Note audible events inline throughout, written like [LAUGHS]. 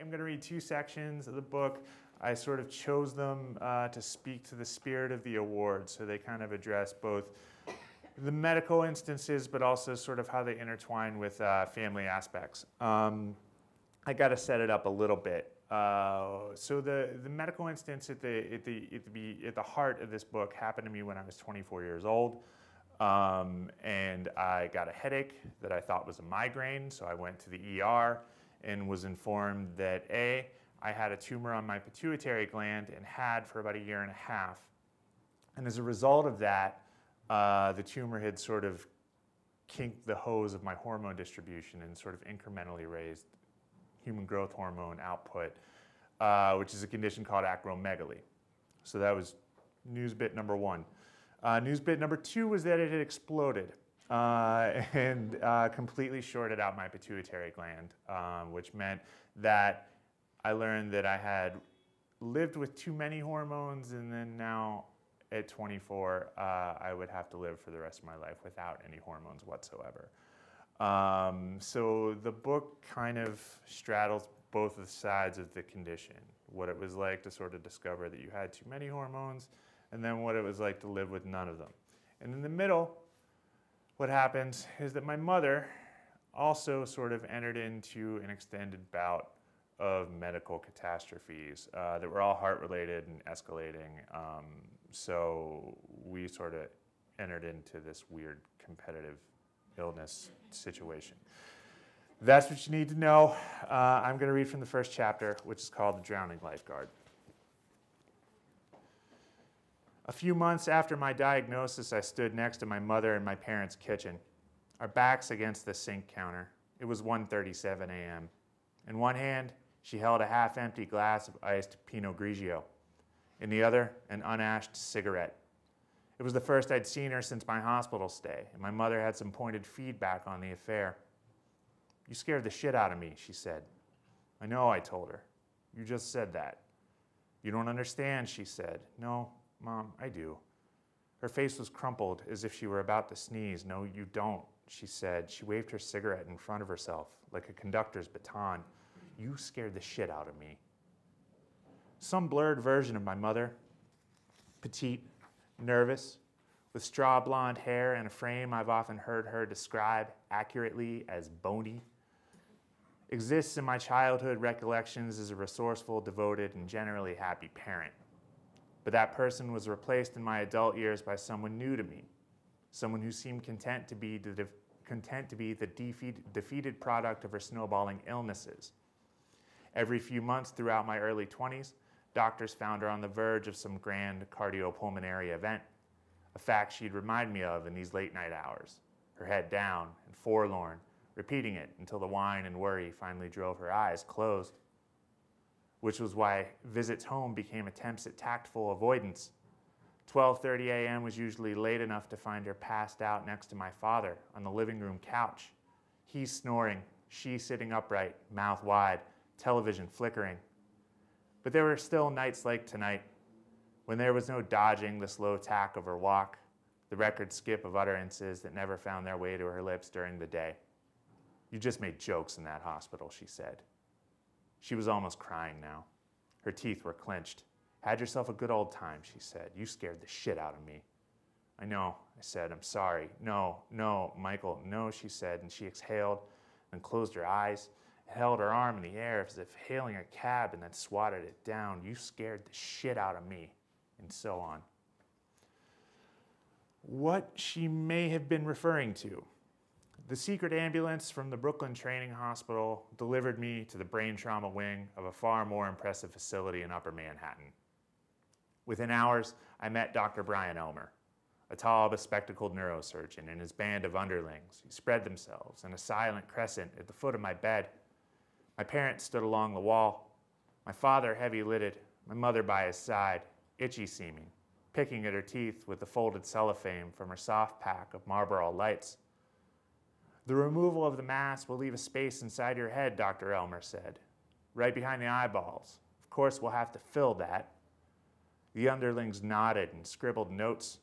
am going to read two sections of the book. I sort of chose them uh, to speak to the spirit of the award, so they kind of address both the medical instances, but also sort of how they intertwine with uh, family aspects. Um, I got to set it up a little bit. Uh, so the, the medical instance at the, at, the, at, the, at the heart of this book happened to me when I was 24 years old. Um, and I got a headache that I thought was a migraine, so I went to the ER and was informed that A, I had a tumor on my pituitary gland and had for about a year and a half. And as a result of that, uh, the tumor had sort of kinked the hose of my hormone distribution and sort of incrementally raised human growth hormone output, uh, which is a condition called acromegaly. So that was news bit number one. Uh, news bit number two was that it had exploded uh, [LAUGHS] and uh, completely shorted out my pituitary gland, um, which meant that I learned that I had lived with too many hormones and then now at 24, uh, I would have to live for the rest of my life without any hormones whatsoever. Um, so the book kind of straddles both the sides of the condition what it was like to sort of discover that you had too many hormones, and then what it was like to live with none of them. And in the middle, what happens is that my mother also sort of entered into an extended bout of medical catastrophes uh, that were all heart related and escalating. Um, so we sort of entered into this weird competitive illness situation. That's what you need to know. Uh, I'm going to read from the first chapter, which is called The Drowning Lifeguard. A few months after my diagnosis, I stood next to my mother in my parents' kitchen, our backs against the sink counter. It was 1:37 a.m. In one hand, she held a half-empty glass of iced Pinot Grigio. In the other, an unashed cigarette. It was the first I'd seen her since my hospital stay, and my mother had some pointed feedback on the affair. You scared the shit out of me, she said. I know, I told her. You just said that. You don't understand, she said. No, Mom, I do. Her face was crumpled as if she were about to sneeze. No, you don't, she said. She waved her cigarette in front of herself like a conductor's baton. You scared the shit out of me. Some blurred version of my mother, petite, nervous, with straw blonde hair and a frame I've often heard her describe accurately as bony, exists in my childhood recollections as a resourceful, devoted, and generally happy parent. But that person was replaced in my adult years by someone new to me, someone who seemed content to be the, content to be the defeat, defeated product of her snowballing illnesses. Every few months throughout my early 20s, doctors found her on the verge of some grand cardiopulmonary event, a fact she'd remind me of in these late night hours, her head down and forlorn, repeating it until the wine and worry finally drove her eyes closed. Which was why visits home became attempts at tactful avoidance. 12:30 a.m. was usually late enough to find her passed out next to my father on the living room couch. He snoring, she sitting upright, mouth wide, television flickering. But there were still nights like tonight when there was no dodging the slow tack of her walk, the record skip of utterances that never found their way to her lips during the day. You just made jokes in that hospital, she said. She was almost crying now. Her teeth were clenched. Had yourself a good old time, she said. You scared the shit out of me. I know, I said. I'm sorry. No, no, Michael, no, she said, and she exhaled and closed her eyes and held her arm in the air as if hailing a cab and then swatted it down. You scared the shit out of me, and so on. What she may have been referring to. The secret ambulance from the Brooklyn Training Hospital delivered me to the brain trauma wing of a far more impressive facility in Upper Manhattan. Within hours, I met Dr. Brian Elmer, a tall, bespectacled neurosurgeon, and his band of underlings who spread themselves in a silent crescent at the foot of my bed my parents stood along the wall, my father heavy lidded, my mother by his side, itchy seeming, picking at her teeth with the folded cellophane from her soft pack of Marlboro lights. The removal of the mask will leave a space inside your head, Dr. Elmer said, right behind the eyeballs. Of course, we'll have to fill that. The underlings nodded and scribbled notes.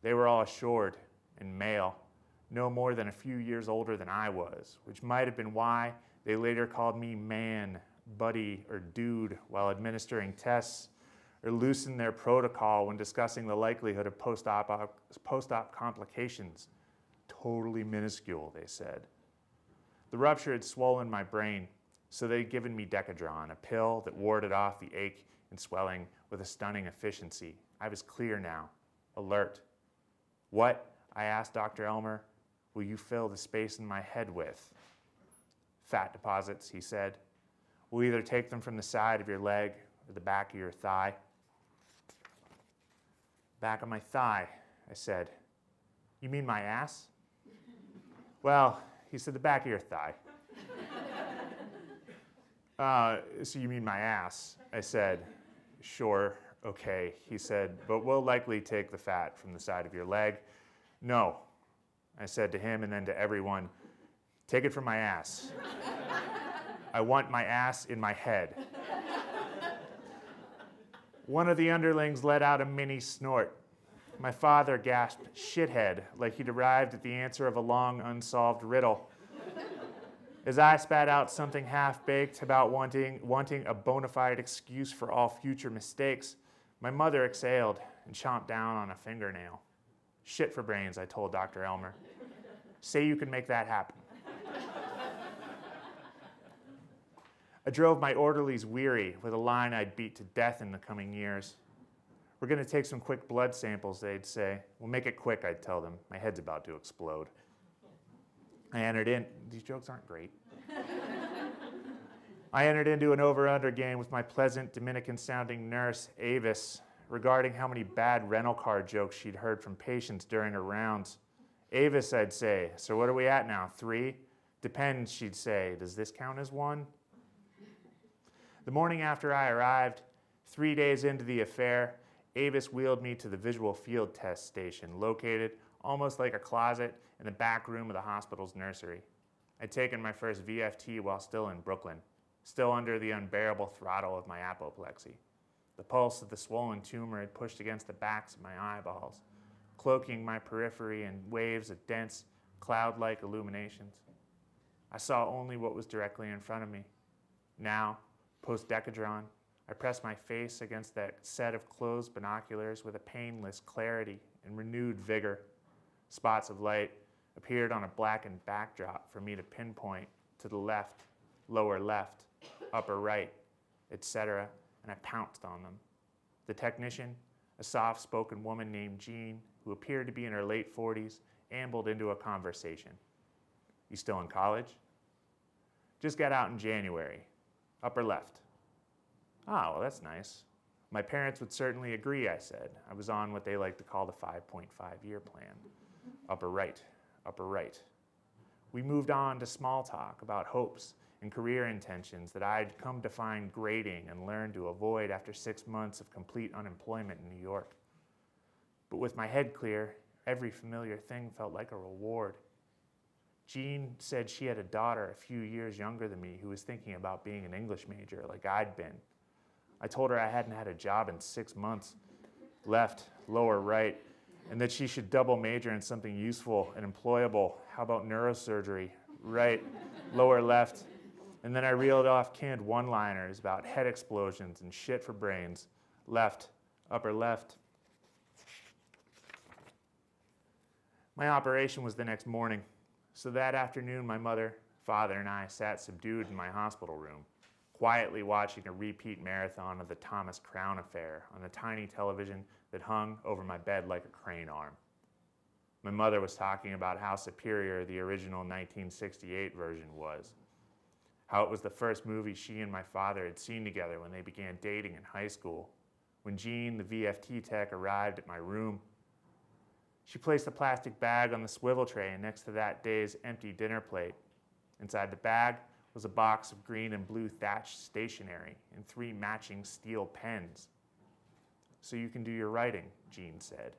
They were all assured and male, no more than a few years older than I was, which might have been why they later called me man buddy, or dude while administering tests, or loosen their protocol when discussing the likelihood of post op post -op complications. Totally minuscule, they said. The rupture had swollen my brain, so they'd given me Decadron, a pill that warded off the ache and swelling with a stunning efficiency. I was clear now, alert. What, I asked Dr. Elmer, will you fill the space in my head with? Fat deposits, he said. We'll either take them from the side of your leg or the back of your thigh. Back of my thigh, I said. You mean my ass? Well, he said, the back of your thigh. [LAUGHS] uh, so you mean my ass? I said, sure, okay. He said, but we'll likely take the fat from the side of your leg. No, I said to him and then to everyone, take it from my ass. I want my ass in my head. One of the underlings let out a mini snort. My father gasped, shithead, like he'd arrived at the answer of a long unsolved riddle. As I spat out something half baked about wanting, wanting a bona fide excuse for all future mistakes, my mother exhaled and chomped down on a fingernail. Shit for brains, I told Dr. Elmer. Say you can make that happen. I drove my orderlies weary with a line I'd beat to death in the coming years. We're going to take some quick blood samples, they'd say. We'll make it quick, I'd tell them. My head's about to explode. I entered in. These jokes aren't great. I entered into an over under game with my pleasant Dominican sounding nurse, Avis, regarding how many bad rental car jokes she'd heard from patients during her rounds. Avis, I'd say, so what are we at now? Three? Depends, she'd say. Does this count as one? The morning after I arrived, three days into the affair, Avis wheeled me to the visual field test station, located almost like a closet in the back room of the hospital's nursery. I'd taken my first VFT while still in Brooklyn, still under the unbearable throttle of my apoplexy. The pulse of the swollen tumor had pushed against the backs of my eyeballs, cloaking my periphery in waves of dense, cloud like illuminations. I saw only what was directly in front of me. Now, Post Decadron, I pressed my face against that set of closed binoculars with a painless clarity and renewed vigor. Spots of light appeared on a blackened backdrop for me to pinpoint to the left, lower left, upper right, etc., and I pounced on them. The technician, a soft spoken woman named Jean, who appeared to be in her late 40s, ambled into a conversation. You still in college? Just got out in January. Upper left. Ah, well, that's nice. My parents would certainly agree, I said. I was on what they like to call the 5.5 year plan. Upper right, upper right. We moved on to small talk about hopes and career intentions that I'd come to find grating and learn to avoid after six months of complete unemployment in New York. But with my head clear, every familiar thing felt like a reward. Jean said she had a daughter a few years younger than me who was thinking about being an English major like I'd been. I told her I hadn't had a job in six months, left, lower right, and that she should double major in something useful and employable. How about neurosurgery? Right, lower left. And then I reeled off canned one liners about head explosions and shit for brains. Left, upper left. My operation was the next morning. So that afternoon, my mother, father, and I sat subdued in my hospital room, quietly watching a repeat marathon of the Thomas Crown affair on the tiny television that hung over my bed like a crane arm. My mother was talking about how superior the original 1968 version was, how it was the first movie she and my father had seen together when they began dating in high school. When Jean, the VFT tech, arrived at my room, she placed a plastic bag on the swivel tray next to that day's empty dinner plate. Inside the bag was a box of green and blue thatched stationery and three matching steel pens. So you can do your writing, Jean said.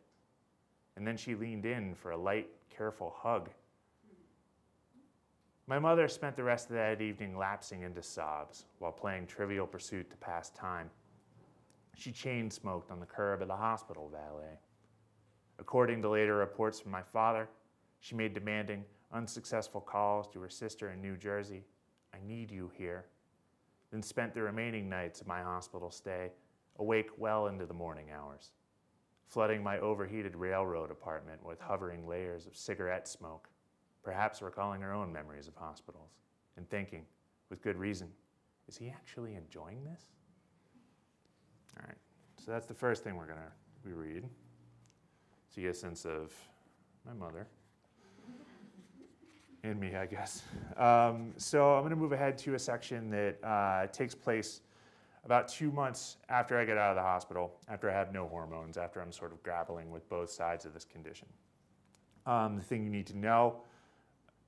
And then she leaned in for a light, careful hug. My mother spent the rest of that evening lapsing into sobs while playing Trivial Pursuit to pass time. She chain smoked on the curb of the hospital valet. According to later reports from my father, she made demanding, unsuccessful calls to her sister in New Jersey. I need you here. then spent the remaining nights of my hospital stay awake well into the morning hours, flooding my overheated railroad apartment with hovering layers of cigarette smoke, perhaps recalling her own memories of hospitals, and thinking, with good reason, is he actually enjoying this? All right, so that's the first thing we're going to we read. So you get a sense of my mother and me, I guess. Um, so I'm going to move ahead to a section that uh, takes place about two months after I get out of the hospital, after I have no hormones, after I'm sort of grappling with both sides of this condition. Um, the thing you need to know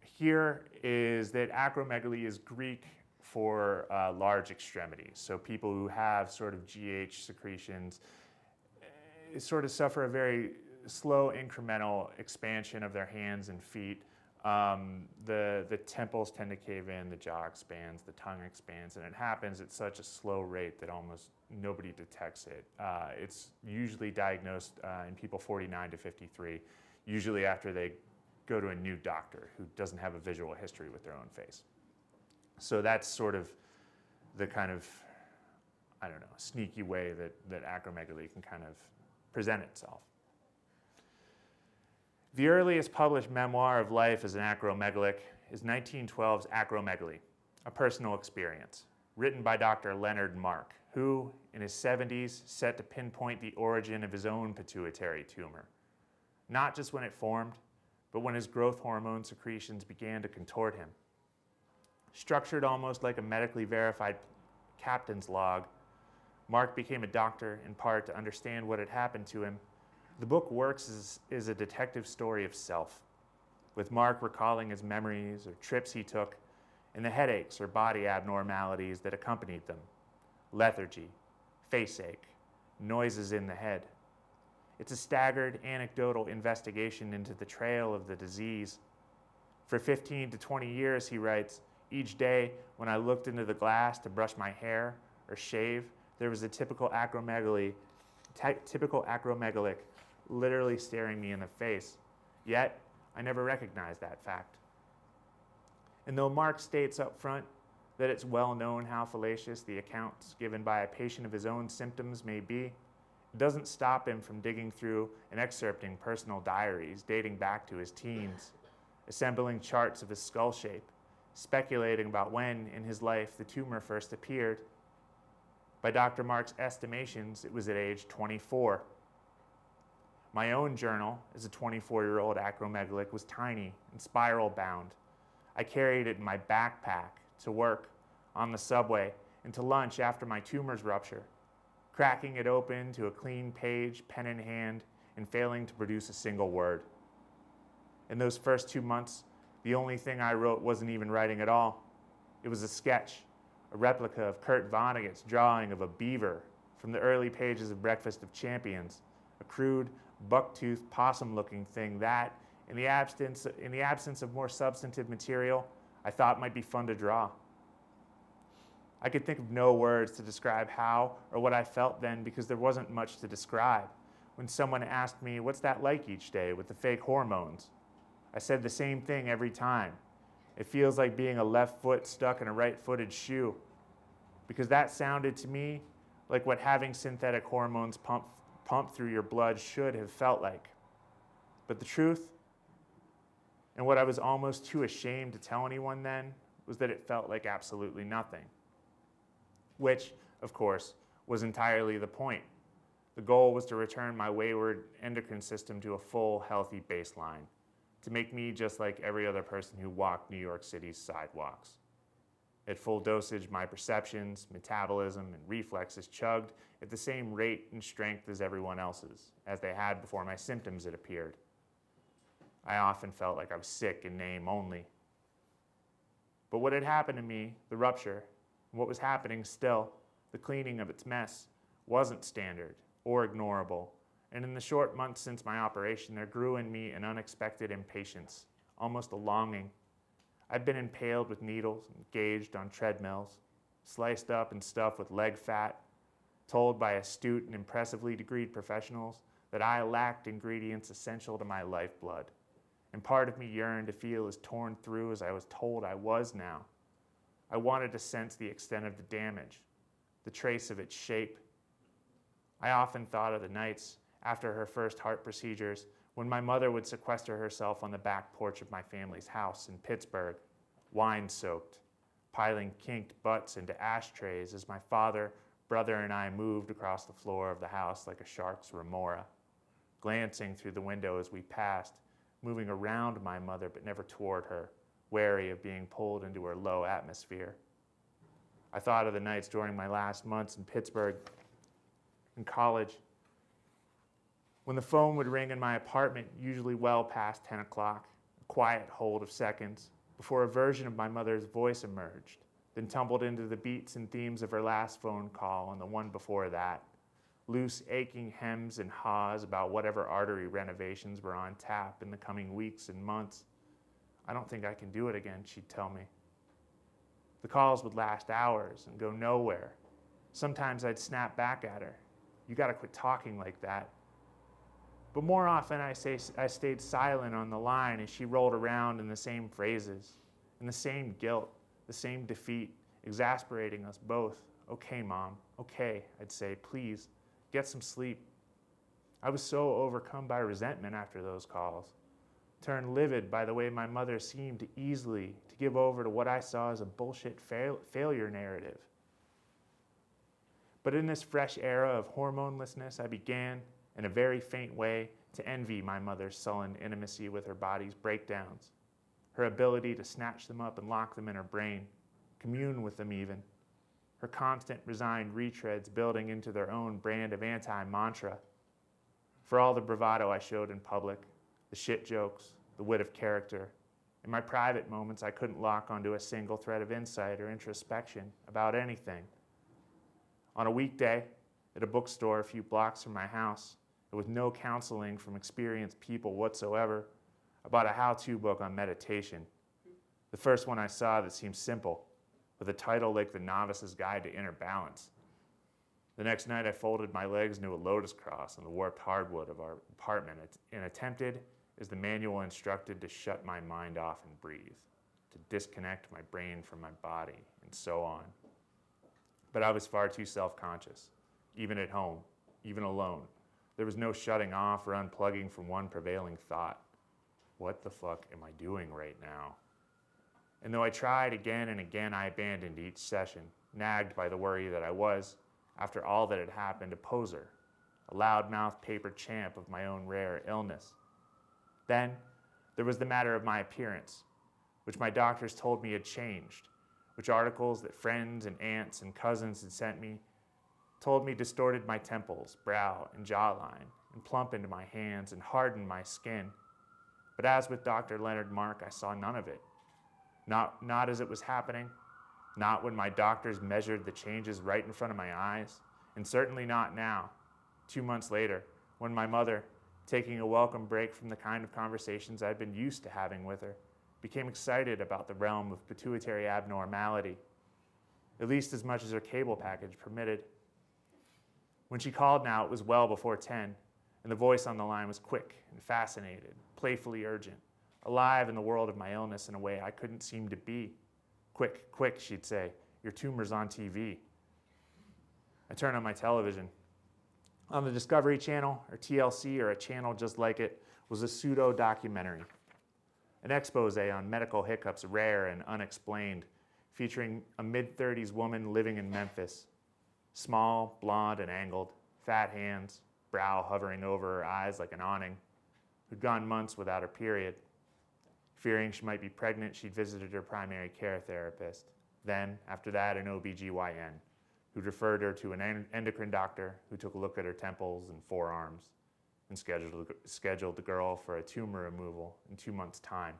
here is that acromegaly is Greek for uh, large extremities. So people who have sort of GH secretions uh, sort of suffer a very slow incremental expansion of their hands and feet. Um, the, the temples tend to cave in, the jaw expands, the tongue expands, and it happens at such a slow rate that almost nobody detects it. Uh, it's usually diagnosed uh, in people 49 to 53, usually after they go to a new doctor who doesn't have a visual history with their own face. So that's sort of the kind of, I don't know, sneaky way that, that acromegaly can kind of present itself. The earliest published memoir of life as an acromegalic is 1912's Acromegaly, a personal experience, written by Dr. Leonard Mark, who, in his 70s, set to pinpoint the origin of his own pituitary tumor. Not just when it formed, but when his growth hormone secretions began to contort him. Structured almost like a medically verified captain's log, Mark became a doctor in part to understand what had happened to him the book works as, as a detective story of self, with Mark recalling his memories or trips he took and the headaches or body abnormalities that accompanied them lethargy, face ache, noises in the head. It's a staggered anecdotal investigation into the trail of the disease. For 15 to 20 years, he writes, each day when I looked into the glass to brush my hair or shave, there was a typical acromegaly, typical acromegalic literally staring me in the face. Yet, I never recognized that fact. And though Mark states up front that it's well known how fallacious the accounts given by a patient of his own symptoms may be, it doesn't stop him from digging through and excerpting personal diaries dating back to his teens, assembling charts of his skull shape, speculating about when in his life the tumor first appeared. By Dr. Mark's estimations, it was at age 24. My own journal, as a 24 year old acromegalic, was tiny and spiral bound. I carried it in my backpack to work, on the subway, and to lunch after my tumor's rupture, cracking it open to a clean page, pen in hand, and failing to produce a single word. In those first two months, the only thing I wrote wasn't even writing at all. It was a sketch, a replica of Kurt Vonnegut's drawing of a beaver from the early pages of Breakfast of Champions, a crude, bucktooth possum looking thing that, in the, absence, in the absence of more substantive material, I thought might be fun to draw. I could think of no words to describe how or what I felt then because there wasn't much to describe. When someone asked me, What's that like each day with the fake hormones? I said the same thing every time. It feels like being a left foot stuck in a right footed shoe. Because that sounded to me like what having synthetic hormones pump pump through your blood should have felt like. But the truth, and what I was almost too ashamed to tell anyone then, was that it felt like absolutely nothing. Which, of course, was entirely the point. The goal was to return my wayward endocrine system to a full, healthy baseline, to make me just like every other person who walked New York City's sidewalks. At full dosage, my perceptions, metabolism, and reflexes chugged at the same rate and strength as everyone else's, as they had before my symptoms had appeared. I often felt like I was sick in name only. But what had happened to me, the rupture, what was happening still, the cleaning of its mess, wasn't standard or ignorable. And in the short months since my operation, there grew in me an unexpected impatience, almost a longing I'd been impaled with needles and gauged on treadmills, sliced up and stuffed with leg fat, told by astute and impressively degreed professionals that I lacked ingredients essential to my lifeblood. And part of me yearned to feel as torn through as I was told I was now. I wanted to sense the extent of the damage, the trace of its shape. I often thought of the nights after her first heart procedures when my mother would sequester herself on the back porch of my family's house in Pittsburgh, wine soaked, piling kinked butts into ashtrays as my father, brother, and I moved across the floor of the house like a shark's remora, glancing through the window as we passed, moving around my mother but never toward her, wary of being pulled into her low atmosphere. I thought of the nights during my last months in Pittsburgh, in college, when the phone would ring in my apartment, usually well past 10 o'clock, a quiet hold of seconds, before a version of my mother's voice emerged, then tumbled into the beats and themes of her last phone call and the one before that, loose, aching hems and haws about whatever artery renovations were on tap in the coming weeks and months. I don't think I can do it again, she'd tell me. The calls would last hours and go nowhere. Sometimes I'd snap back at her. You gotta quit talking like that. But more often, I, say, I stayed silent on the line as she rolled around in the same phrases, in the same guilt, the same defeat, exasperating us both. Okay, Mom, okay, I'd say, please, get some sleep. I was so overcome by resentment after those calls, turned livid by the way my mother seemed easily to give over to what I saw as a bullshit fail- failure narrative. But in this fresh era of hormonelessness, I began in a very faint way, to envy my mother's sullen intimacy with her body's breakdowns, her ability to snatch them up and lock them in her brain, commune with them even, her constant resigned retreads building into their own brand of anti mantra. For all the bravado I showed in public, the shit jokes, the wit of character, in my private moments, I couldn't lock onto a single thread of insight or introspection about anything. On a weekday, at a bookstore a few blocks from my house, with no counseling from experienced people whatsoever about a how to book on meditation. The first one I saw that seemed simple, with a title like The Novice's Guide to Inner Balance. The next night, I folded my legs into a lotus cross on the warped hardwood of our apartment and attempted, as the manual instructed, to shut my mind off and breathe, to disconnect my brain from my body, and so on. But I was far too self conscious, even at home, even alone, there was no shutting off or unplugging from one prevailing thought. What the fuck am I doing right now? And though I tried again and again, I abandoned each session, nagged by the worry that I was, after all that had happened, a poser, a loudmouth paper champ of my own rare illness. Then there was the matter of my appearance, which my doctors told me had changed, which articles that friends and aunts and cousins had sent me told me distorted my temples, brow, and jawline, and plumpened my hands and hardened my skin. But as with Dr. Leonard Mark, I saw none of it. Not, not as it was happening, not when my doctors measured the changes right in front of my eyes, and certainly not now, two months later, when my mother, taking a welcome break from the kind of conversations I'd been used to having with her, became excited about the realm of pituitary abnormality, at least as much as her cable package permitted. When she called now, it was well before 10, and the voice on the line was quick and fascinated, playfully urgent, alive in the world of my illness in a way I couldn't seem to be. Quick, quick, she'd say, your tumor's on TV. I turned on my television. On the Discovery Channel, or TLC, or a channel just like it, was a pseudo documentary. An expose on medical hiccups rare and unexplained, featuring a mid 30s woman living in Memphis small, blonde, and angled, fat hands, brow hovering over her eyes like an awning, who'd gone months without her period. Fearing she might be pregnant, she'd visited her primary care therapist. Then, after that, an OBGYN, who'd referred her to an endocrine doctor who took a look at her temples and forearms and scheduled, scheduled the girl for a tumor removal in two months' time.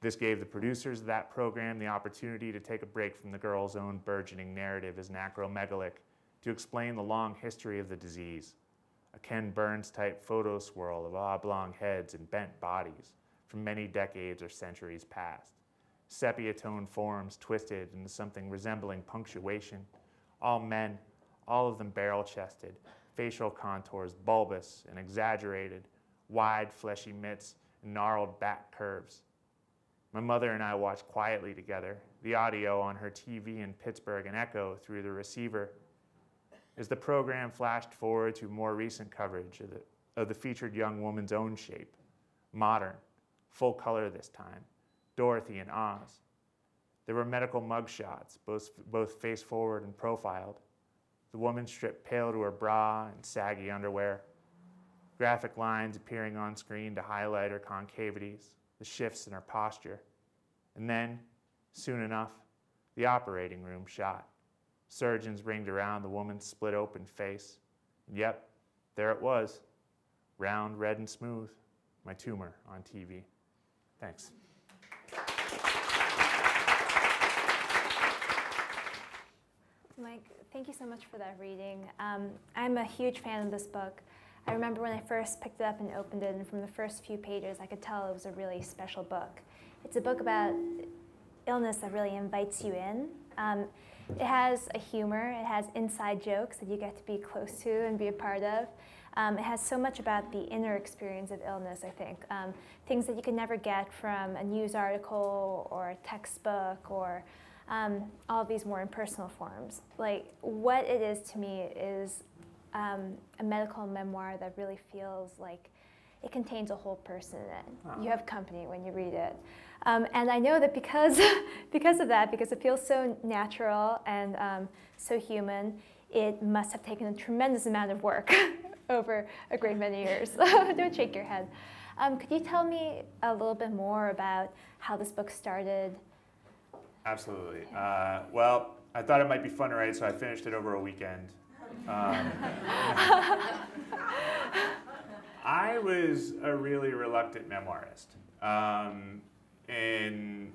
This gave the producers of that program the opportunity to take a break from the girl's own burgeoning narrative as an acromegalic to explain the long history of the disease, a Ken Burns type photo swirl of oblong heads and bent bodies from many decades or centuries past, sepia tone forms twisted into something resembling punctuation, all men, all of them barrel chested, facial contours bulbous and exaggerated, wide fleshy mitts, and gnarled back curves. My mother and I watched quietly together the audio on her TV in Pittsburgh and echo through the receiver as the program flashed forward to more recent coverage of the, of the featured young woman's own shape, modern, full color this time, Dorothy and Oz. There were medical mugshots, both, both face forward and profiled. The woman stripped pale to her bra and saggy underwear. Graphic lines appearing on screen to highlight her concavities, the shifts in her posture. And then, soon enough, the operating room shot. Surgeons ringed around the woman's split open face. Yep, there it was, round, red, and smooth, my tumor on TV. Thanks. Mike, thank you so much for that reading. Um, I'm a huge fan of this book. I remember when I first picked it up and opened it, and from the first few pages, I could tell it was a really special book. It's a book about illness that really invites you in. Um, it has a humor, it has inside jokes that you get to be close to and be a part of. Um, it has so much about the inner experience of illness, I think. Um, things that you can never get from a news article or a textbook or um, all these more impersonal forms. Like, what it is to me is um, a medical memoir that really feels like it contains a whole person in it. Wow. You have company when you read it. Um, and I know that because, [LAUGHS] because of that, because it feels so natural and um, so human, it must have taken a tremendous amount of work [LAUGHS] over a great many years. So [LAUGHS] don't shake your head. Um, could you tell me a little bit more about how this book started? Absolutely. Uh, well, I thought it might be fun to write, so I finished it over a weekend. I was a really reluctant memoirist. Um, and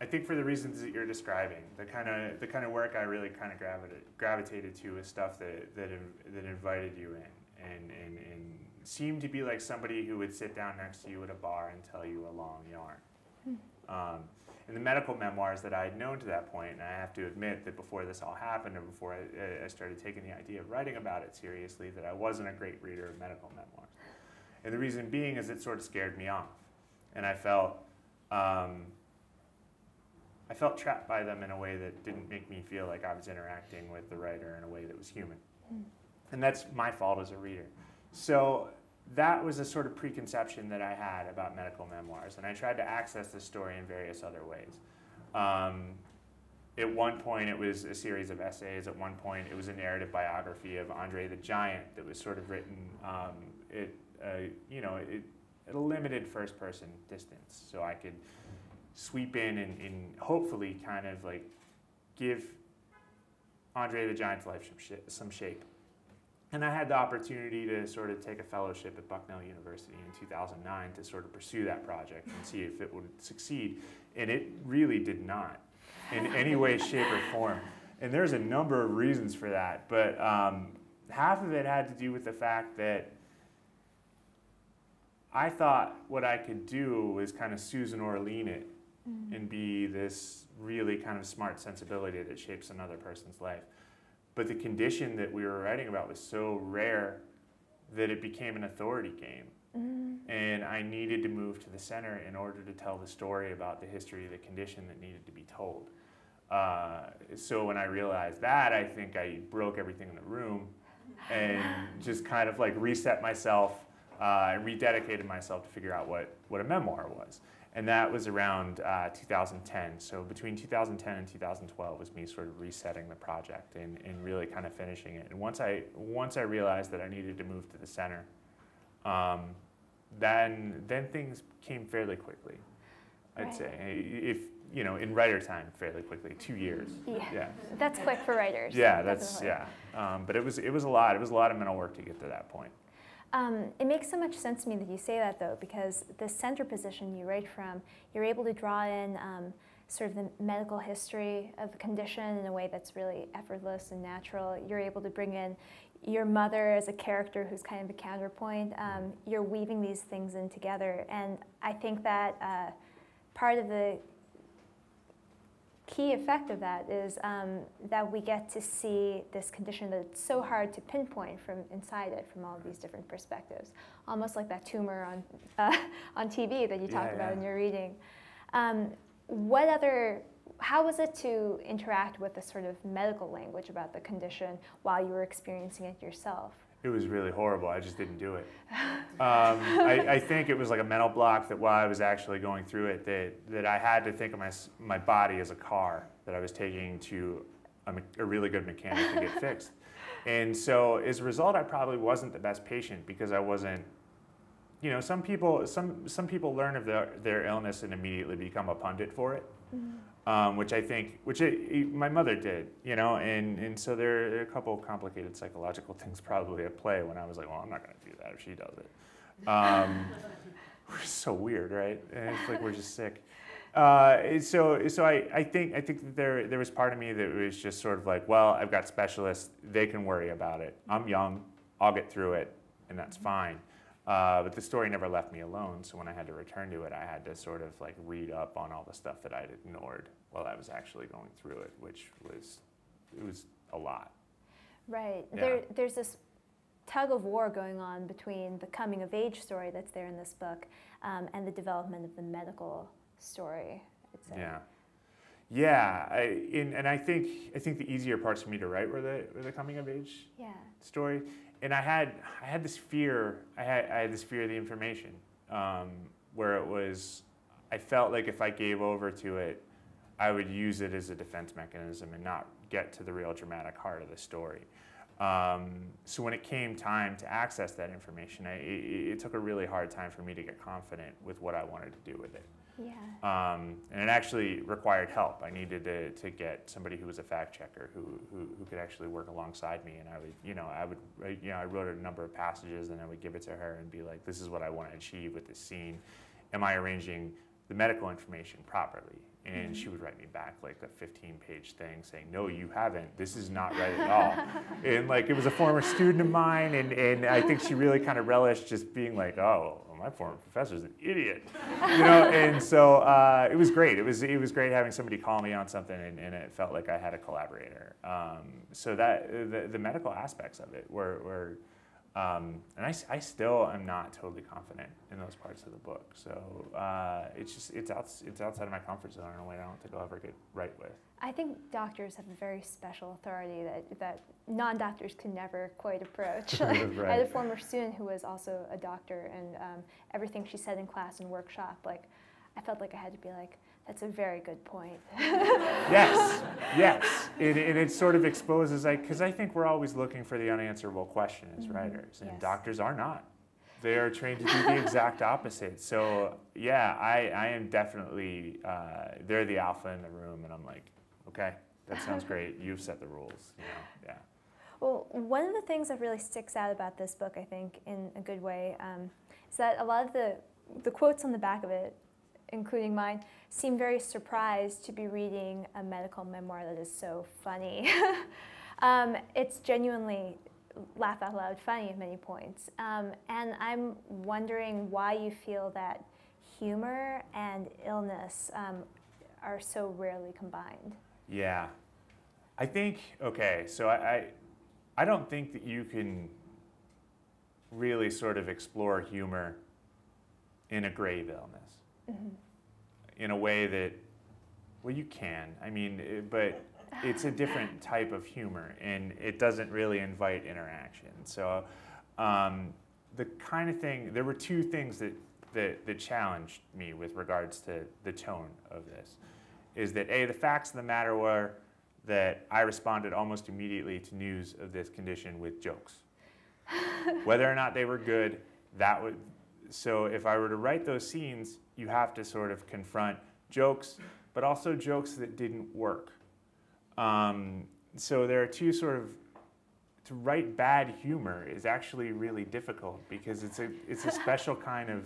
I think for the reasons that you're describing, the kind of the kind of work I really kind of gravitated gravitated to is stuff that that that invited you in and, and and seemed to be like somebody who would sit down next to you at a bar and tell you a long yarn. Hmm. Um, in the medical memoirs that I had known to that point, and I have to admit that before this all happened, or before I, I started taking the idea of writing about it seriously, that I wasn't a great reader of medical memoirs. And the reason being is it sort of scared me off, and I felt um, I felt trapped by them in a way that didn't make me feel like I was interacting with the writer in a way that was human. Mm. And that's my fault as a reader. So that was a sort of preconception that I had about medical memoirs, and I tried to access the story in various other ways. Um, at one point, it was a series of essays. At one point, it was a narrative biography of Andre the Giant that was sort of written. Um, it, uh, you know, it, a limited first person distance. So I could sweep in and, and hopefully kind of like give Andre the Giant's life some, some shape. And I had the opportunity to sort of take a fellowship at Bucknell University in 2009 to sort of pursue that project and see if it would succeed. And it really did not in any way, [LAUGHS] shape, or form. And there's a number of reasons for that, but um, half of it had to do with the fact that I thought what I could do was kind of Susan Orlean it mm-hmm. and be this really kind of smart sensibility that shapes another person's life. But the condition that we were writing about was so rare that it became an authority game. Mm-hmm. And I needed to move to the center in order to tell the story about the history of the condition that needed to be told. Uh, so when I realized that, I think I broke everything in the room and [LAUGHS] just kind of like reset myself uh, and rededicated myself to figure out what, what a memoir was. And that was around uh, 2010. So between 2010 and 2012 was me sort of resetting the project and, and really kind of finishing it. And once I, once I realized that I needed to move to the center, um, then, then things came fairly quickly. I'd right. say if you know in writer time fairly quickly two years yeah, yeah. that's quick for writers yeah that's Definitely. yeah um, but it was it was a lot it was a lot of mental work to get to that point um, it makes so much sense to me that you say that though, because the center position you write from, you're able to draw in um, sort of the medical history of the condition in a way that's really effortless and natural. You're able to bring in your mother as a character who's kind of a counterpoint. Um, you're weaving these things in together, and I think that uh, part of the key effect of that is um, that we get to see this condition that's so hard to pinpoint from inside it from all these different perspectives, almost like that tumor on, [LAUGHS] uh, on TV that you talked yeah, about yeah. in your reading. Um, what other how was it to interact with the sort of medical language about the condition while you were experiencing it yourself? It was really horrible. I just didn't do it. Um, I, I, think it was like a mental block that while I was actually going through it, that, that I had to think of my, my body as a car that I was taking to a, a really good mechanic to get fixed. And so as a result, I probably wasn't the best patient because I wasn't, you know, some people, some, some people learn of their, their illness and immediately become a pundit for it. Mm-hmm. Um, which I think, which it, my mother did, you know, and, and so there, there, are a couple of complicated psychological [LAUGHS] things probably at play when I was like, well, I'm not going to do that if she does it. Um, [LAUGHS] so weird, right? And it's like we're just sick. Uh, so, so I, I think I think that there there was part of me that was just sort of like, well, I've got specialists; they can worry about it. I'm young; I'll get through it, and that's fine. Uh, but the story never left me alone. So when I had to return to it, I had to sort of like read up on all the stuff that I'd ignored while I was actually going through it, which was it was a lot. Right. Yeah. There, there's this tug of war going on between the coming of age story that's there in this book um, and the development of the medical story. Yeah. Yeah, I, in, and I think I think the easier parts for me to write were the were the coming of age yeah. story, and I had I had this fear I had I had this fear of the information, um, where it was I felt like if I gave over to it, I would use it as a defense mechanism and not get to the real dramatic heart of the story. Um, so when it came time to access that information, I, it, it took a really hard time for me to get confident with what I wanted to do with it. Yeah. Um, and it actually required help. I needed to, to get somebody who was a fact checker who, who, who could actually work alongside me. And I would, you know, I would, you know, I wrote a number of passages and I would give it to her and be like, this is what I want to achieve with this scene. Am I arranging the medical information properly? And mm-hmm. she would write me back like a 15 page thing saying, No, you haven't. This is not right at all. [LAUGHS] and like it was a former student of mine, and, and I think she really kind of relished just being like, Oh, my former professor is an idiot, you know. [LAUGHS] and so uh, it was great. It was it was great having somebody call me on something, and, and it felt like I had a collaborator. Um, so that the, the medical aspects of it were, were um, and I, I still am not totally confident in those parts of the book. So uh, it's just it's out, it's outside of my comfort zone in a way I don't think I'll ever get right with. I think doctors have a very special authority that, that non-doctors can never quite approach. [LAUGHS] right. I had a former student who was also a doctor, and um, everything she said in class and workshop, like I felt like I had to be like, that's a very good point. yes, [LAUGHS] yes. It, it, it, sort of exposes, because I, I think we're always looking for the unanswerable question as mm-hmm. writers, and yes. doctors are not. They are trained to do the [LAUGHS] exact opposite. So, yeah, I, I am definitely, uh, they're the alpha in the room, and I'm like, okay, that sounds great. You've set the rules. You know, yeah. Well, one of the things that really sticks out about this book, I think, in a good way, um, is that a lot of the the quotes on the back of it, including mine, seem very surprised to be reading a medical memoir that is so funny. [LAUGHS] um, it's genuinely laugh out loud funny at many points, um, and I'm wondering why you feel that humor and illness um, are so rarely combined. Yeah. I think, okay, so I, I, I don't think that you can really sort of explore humor in a grave illness mm-hmm. in a way that, well, you can. I mean, it, eh, but it's a different [LAUGHS] type of humor and it doesn't really invite interaction. So, um, the kind of thing, there were two things that, that, that challenged me with regards to the tone of this is that A, the facts of the matter were that I responded almost immediately to news of this condition with jokes. [LAUGHS] Whether or not they were good, that would, so if I were to write those scenes, you have to sort of confront jokes, but also jokes that didn't work. Um, so there are two sort of, to write bad humor is actually really difficult because it's a, it's a special [LAUGHS] kind of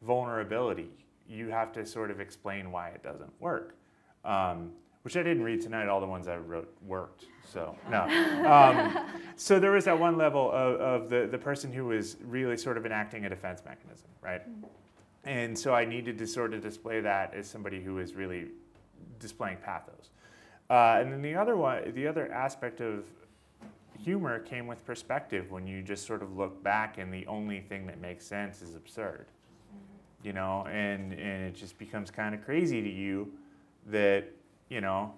vulnerability. You have to sort of explain why it doesn't work um, which I didn't read tonight. All the ones I wrote worked. So no. Um, [LAUGHS] so there was that one level of, of, the, the person who was really sort of enacting a defense mechanism, right? And so I needed to sort of display that as somebody who was really displaying pathos. Uh, and then the other one, the other aspect of humor came with perspective when you just sort of look back and the only thing that makes sense is absurd, you know, and, and it just becomes kind of crazy to you that you know,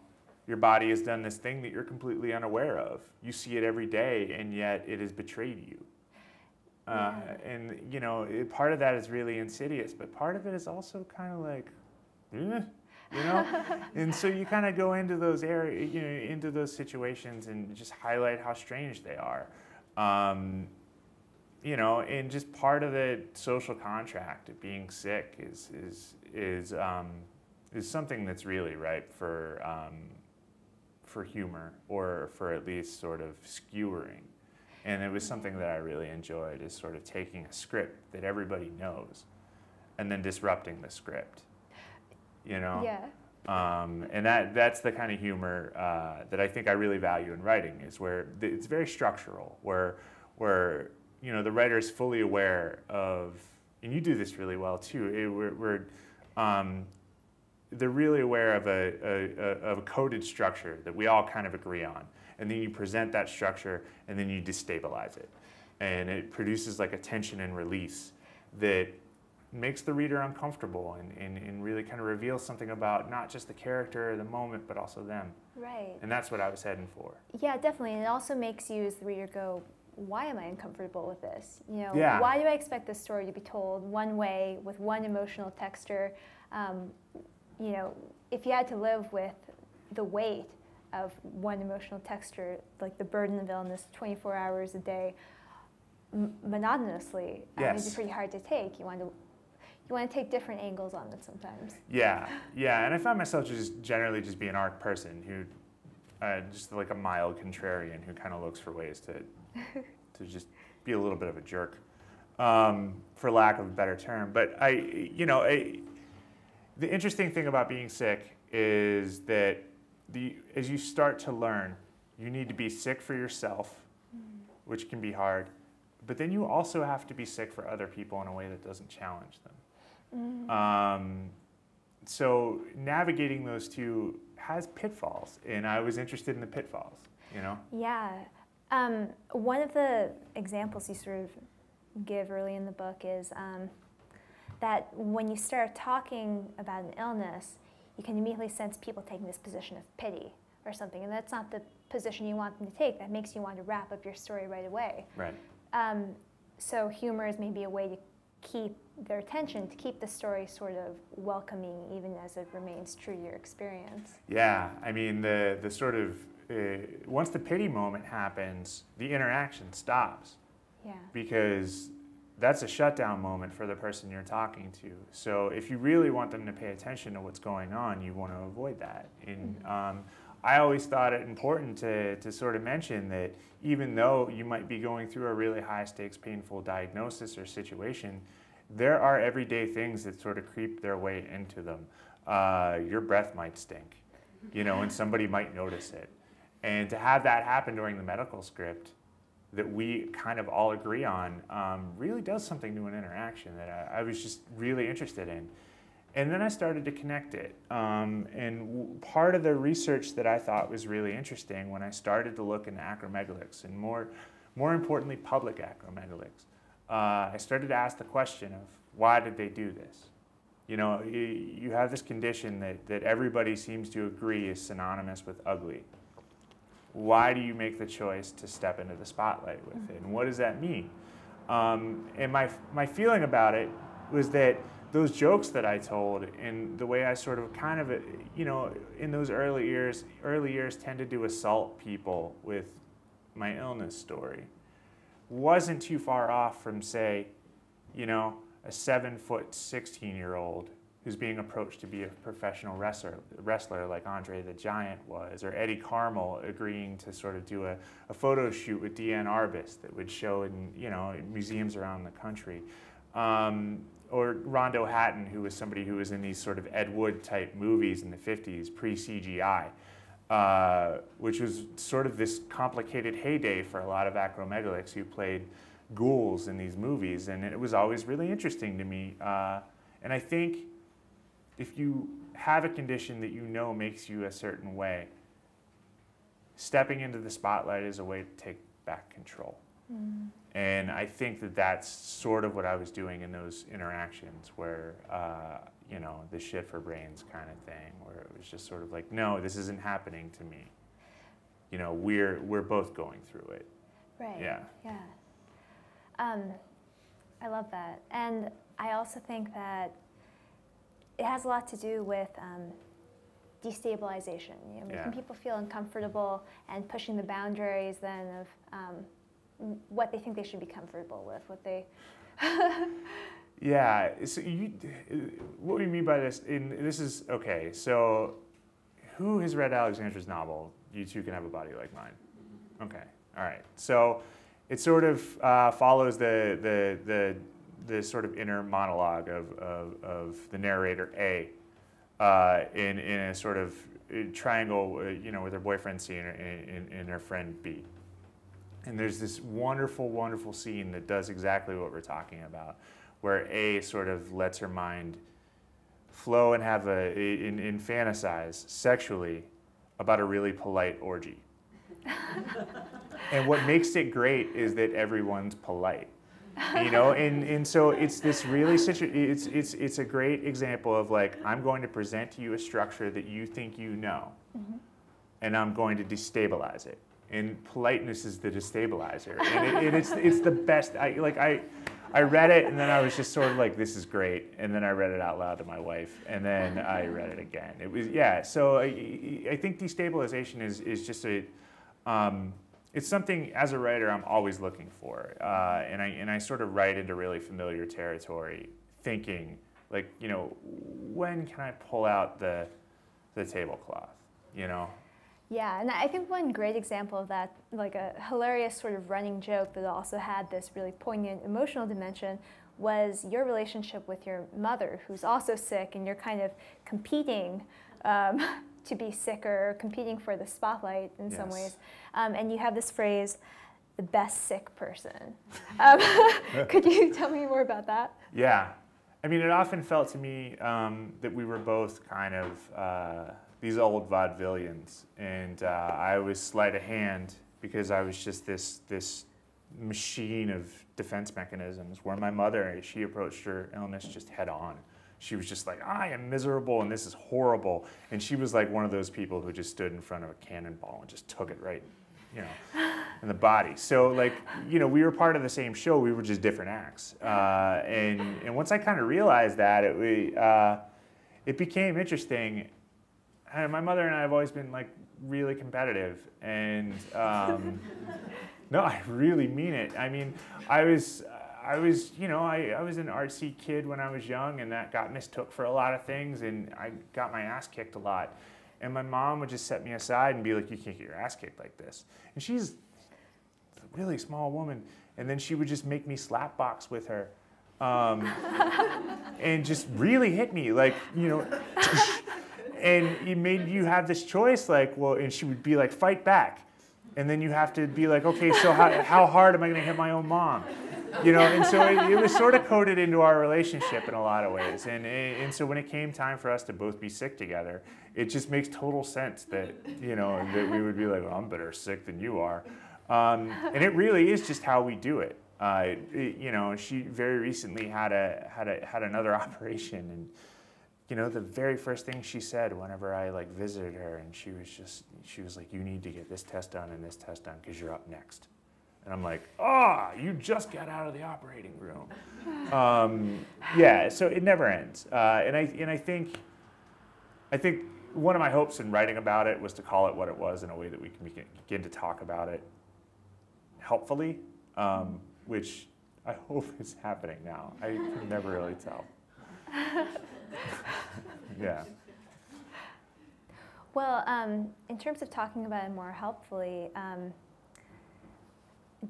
your body has done this thing that you're completely unaware of. You see it every day, and yet it has betrayed you. Uh, Yeah. and you know, it, part of that is really insidious, but part of it is also kind of like, eh, you know. [LAUGHS] and so you kind of go into those area, you know, into those situations and just highlight how strange they are. Um, you know, and just part of the social contract of being sick is is is um, is something that's really ripe for um, for humor or for at least sort of skewering. And it was something that I really enjoyed is sort of taking a script that everybody knows and then disrupting the script. You know? Yeah. Um, and that, that's the kind of humor uh, that I think I really value in writing is where it's very structural, where, where you know, the writer is fully aware of, and you do this really well too, it, we're, we're, um, they're really aware of a, a, a, of a coded structure that we all kind of agree on. And then you present that structure and then you destabilize it. And it produces like a tension and release that makes the reader uncomfortable and, and, and really kind of reveals something about not just the character or the moment, but also them. Right. And that's what I was heading for. Yeah, definitely. And it also makes you, as the reader, go, why am I uncomfortable with this? You know, Yeah. why do I expect this story to be told one way with one emotional texture? Um, you know, if you had to live with the weight of one emotional texture, like the burden of illness 24 hours a day, m- monotonously, um, it'd Yes. be pretty hard to take. You want to, you want to take different angles on it sometimes. Yeah, [LAUGHS] yeah. And I find myself just generally just being an art person who, uh, just like a mild contrarian who kind of looks for ways to, [LAUGHS] to just be a little bit of a jerk, um, for lack of a better term. But I, you know, I, the interesting thing about being sick is that the as you start to learn, you need to be sick for yourself, which can be hard, but then you also have to be sick for other people in a way that doesn't challenge them. Um, so navigating those two has pitfalls, and I was interested in the pitfalls. You know. Yeah. Um, one of the examples you sort of give early in the book is um, that when you start talking about an illness, you can immediately sense people taking this position of pity or something, and that's not the position you want them to take. That makes you want to wrap up your story right away. Right. Um, so humor is maybe a way to keep their attention, to keep the story sort of welcoming, even as it remains true to your experience. Yeah. I mean, the the sort of uh, once the pity moment happens, the interaction stops Yeah. because that's a shutdown moment for the person you're talking to. So if you really want them to pay attention to what's going on, you want to avoid that. And um, I always thought it important to, to sort of mention that even though you might be going through a really high stakes, painful diagnosis or situation, there are everyday things that sort of creep their way into them. Uh, your breath might stink, you know, and somebody might notice it. And to have that happen during the medical script that we kind of all agree on um, really does something to an interaction that I, I was just really interested in. And then I started to connect it. Um, and part of the research that I thought was really interesting when I started to look into acromegalics, and more, more importantly, public acromegalics, uh, I started to ask the question of why did they do this? You know, you, you have this condition that, that everybody seems to agree is synonymous with ugly. Why do you make the choice to step into the spotlight with it? And what does that mean? Um, and my, my feeling about it was that those jokes that I told and the way I sort of kind of, you know, in those early years, early years tended to assault people with my illness story wasn't too far off from, say, you know, a seven foot, 16 year old who's being approached to be a professional wrestler, wrestler like Andre the Giant was, or Eddie Carmel agreeing to sort of do a, a photo shoot with Diane Arbus that would show in, you know, in museums around the country. Um, or Rondo Hatton, who was somebody who was in these sort of Ed Wood type movies in the 50s, pre CGI, uh, which was sort of this complicated heyday for a lot of acromegalics who played ghouls in these movies. And it was always really interesting to me. Uh, and I think if you have a condition that you know makes you a certain way, stepping into the spotlight is a way to take back control. Mm. And I think that that's sort of what I was doing in those interactions where, uh, you know, the shit for brains kind of thing, where it was just sort of like, no, this isn't happening to me. You know, we're, we're both going through it. Right. Yeah. Yeah. Um, I love that. And I also think that it has a lot to do with um, destabilization, you know, making Yeah. people feel uncomfortable and pushing the boundaries then of um, what they think they should be comfortable with, what they. [LAUGHS] Yeah. So you, what do you mean by this? In this is okay. So, who has read Alexandra's novel? You Too can have a body like mine. Okay. All right. So, it sort of uh, follows the, the the the sort of inner monologue of of, of the narrator A, uh, in in a sort of uh, triangle, uh, you know, with her boyfriend C and, and, and her friend B. And there's this wonderful, wonderful scene that does exactly what we're talking about, where A sort of lets her mind flow and have a in, in fantasize sexually about a really polite orgy. [LAUGHS] and what makes it great is that everyone's polite. You know, and, and so it's this really situ- it's it's it's a great example of like I'm going to present to you a structure that you think you know, and I'm going to destabilize it. And politeness is the destabilizer. And, it, and, it's it's the best. I like i i read it and then i was just sort of like this is great. And then i read it out loud to my wife and then i [LAUGHS] read it again. It was yeah. So i, I think destabilization is is just a um, it's something as a writer i'm always looking for uh, and i and i sort of write into really familiar territory thinking like you know when can i pull out the the tablecloth you know? Yeah, and I think one great example of that, like a hilarious sort of running joke that also had this really poignant emotional dimension, was your relationship with your mother, who's also sick, and you're kind of competing um, to be sicker, competing for the spotlight in some ways. Um, and you have this phrase, the best sick person. Um, [LAUGHS] could you tell me more about that? Yeah. I mean, it often felt to me um, that we were both kind of uh, these old vaudevillians, and uh, I was sleight of hand because I was just this this machine of defense mechanisms. Where my mother, she approached her illness just head on. She was just like, I am miserable and this is horrible. And she was like one of those people who just stood in front of a cannonball and just took it right, you know, [SIGHS] in the body. So like, you know, we were part of the same show. We were just different acts. Uh, and and once I kind of realized that, it we, uh, it became interesting. And my mother and I have always been like really competitive, and um, [LAUGHS] no, I really mean it. I mean, I was. I was, you know, I, I was an artsy kid when I was young, and that got mistook for a lot of things, and I got my ass kicked a lot. And my mom would just set me aside and be like, "You can't get your ass kicked like this." And she's a really small woman, and then she would just make me slap box with her, um, [LAUGHS] and just really hit me, like you know. [LAUGHS] and it made you have this choice, like, well, and she would be like, "Fight back," and then you have to be like, "Okay, so how, how hard am I going to hit my own mom?" You know, and so it, it, was [LAUGHS] sort of coded into our relationship in a lot of ways. And, and so when it came time for us to both be sick together, it just makes total sense that, you know, that we would be like, well, I'm better sick than you are. Um, and it really is just how we do it. Uh, it. You know, she very recently had a had a had another [LAUGHS] operation, and you know, the very first thing she said whenever I like visited her, and she was just she was like, "You need to get this test done and this test done because you're up next." And I'm like, ah, oh, you just got out of the operating room. Um, yeah, so it never ends. Uh, and I and I think, I think one of my hopes in writing about it was to call it what it was in a way that we can begin to talk about it helpfully, um, which I hope is happening now. I can never really tell. [LAUGHS] yeah. Well, um, in terms of talking about it more helpfully, um,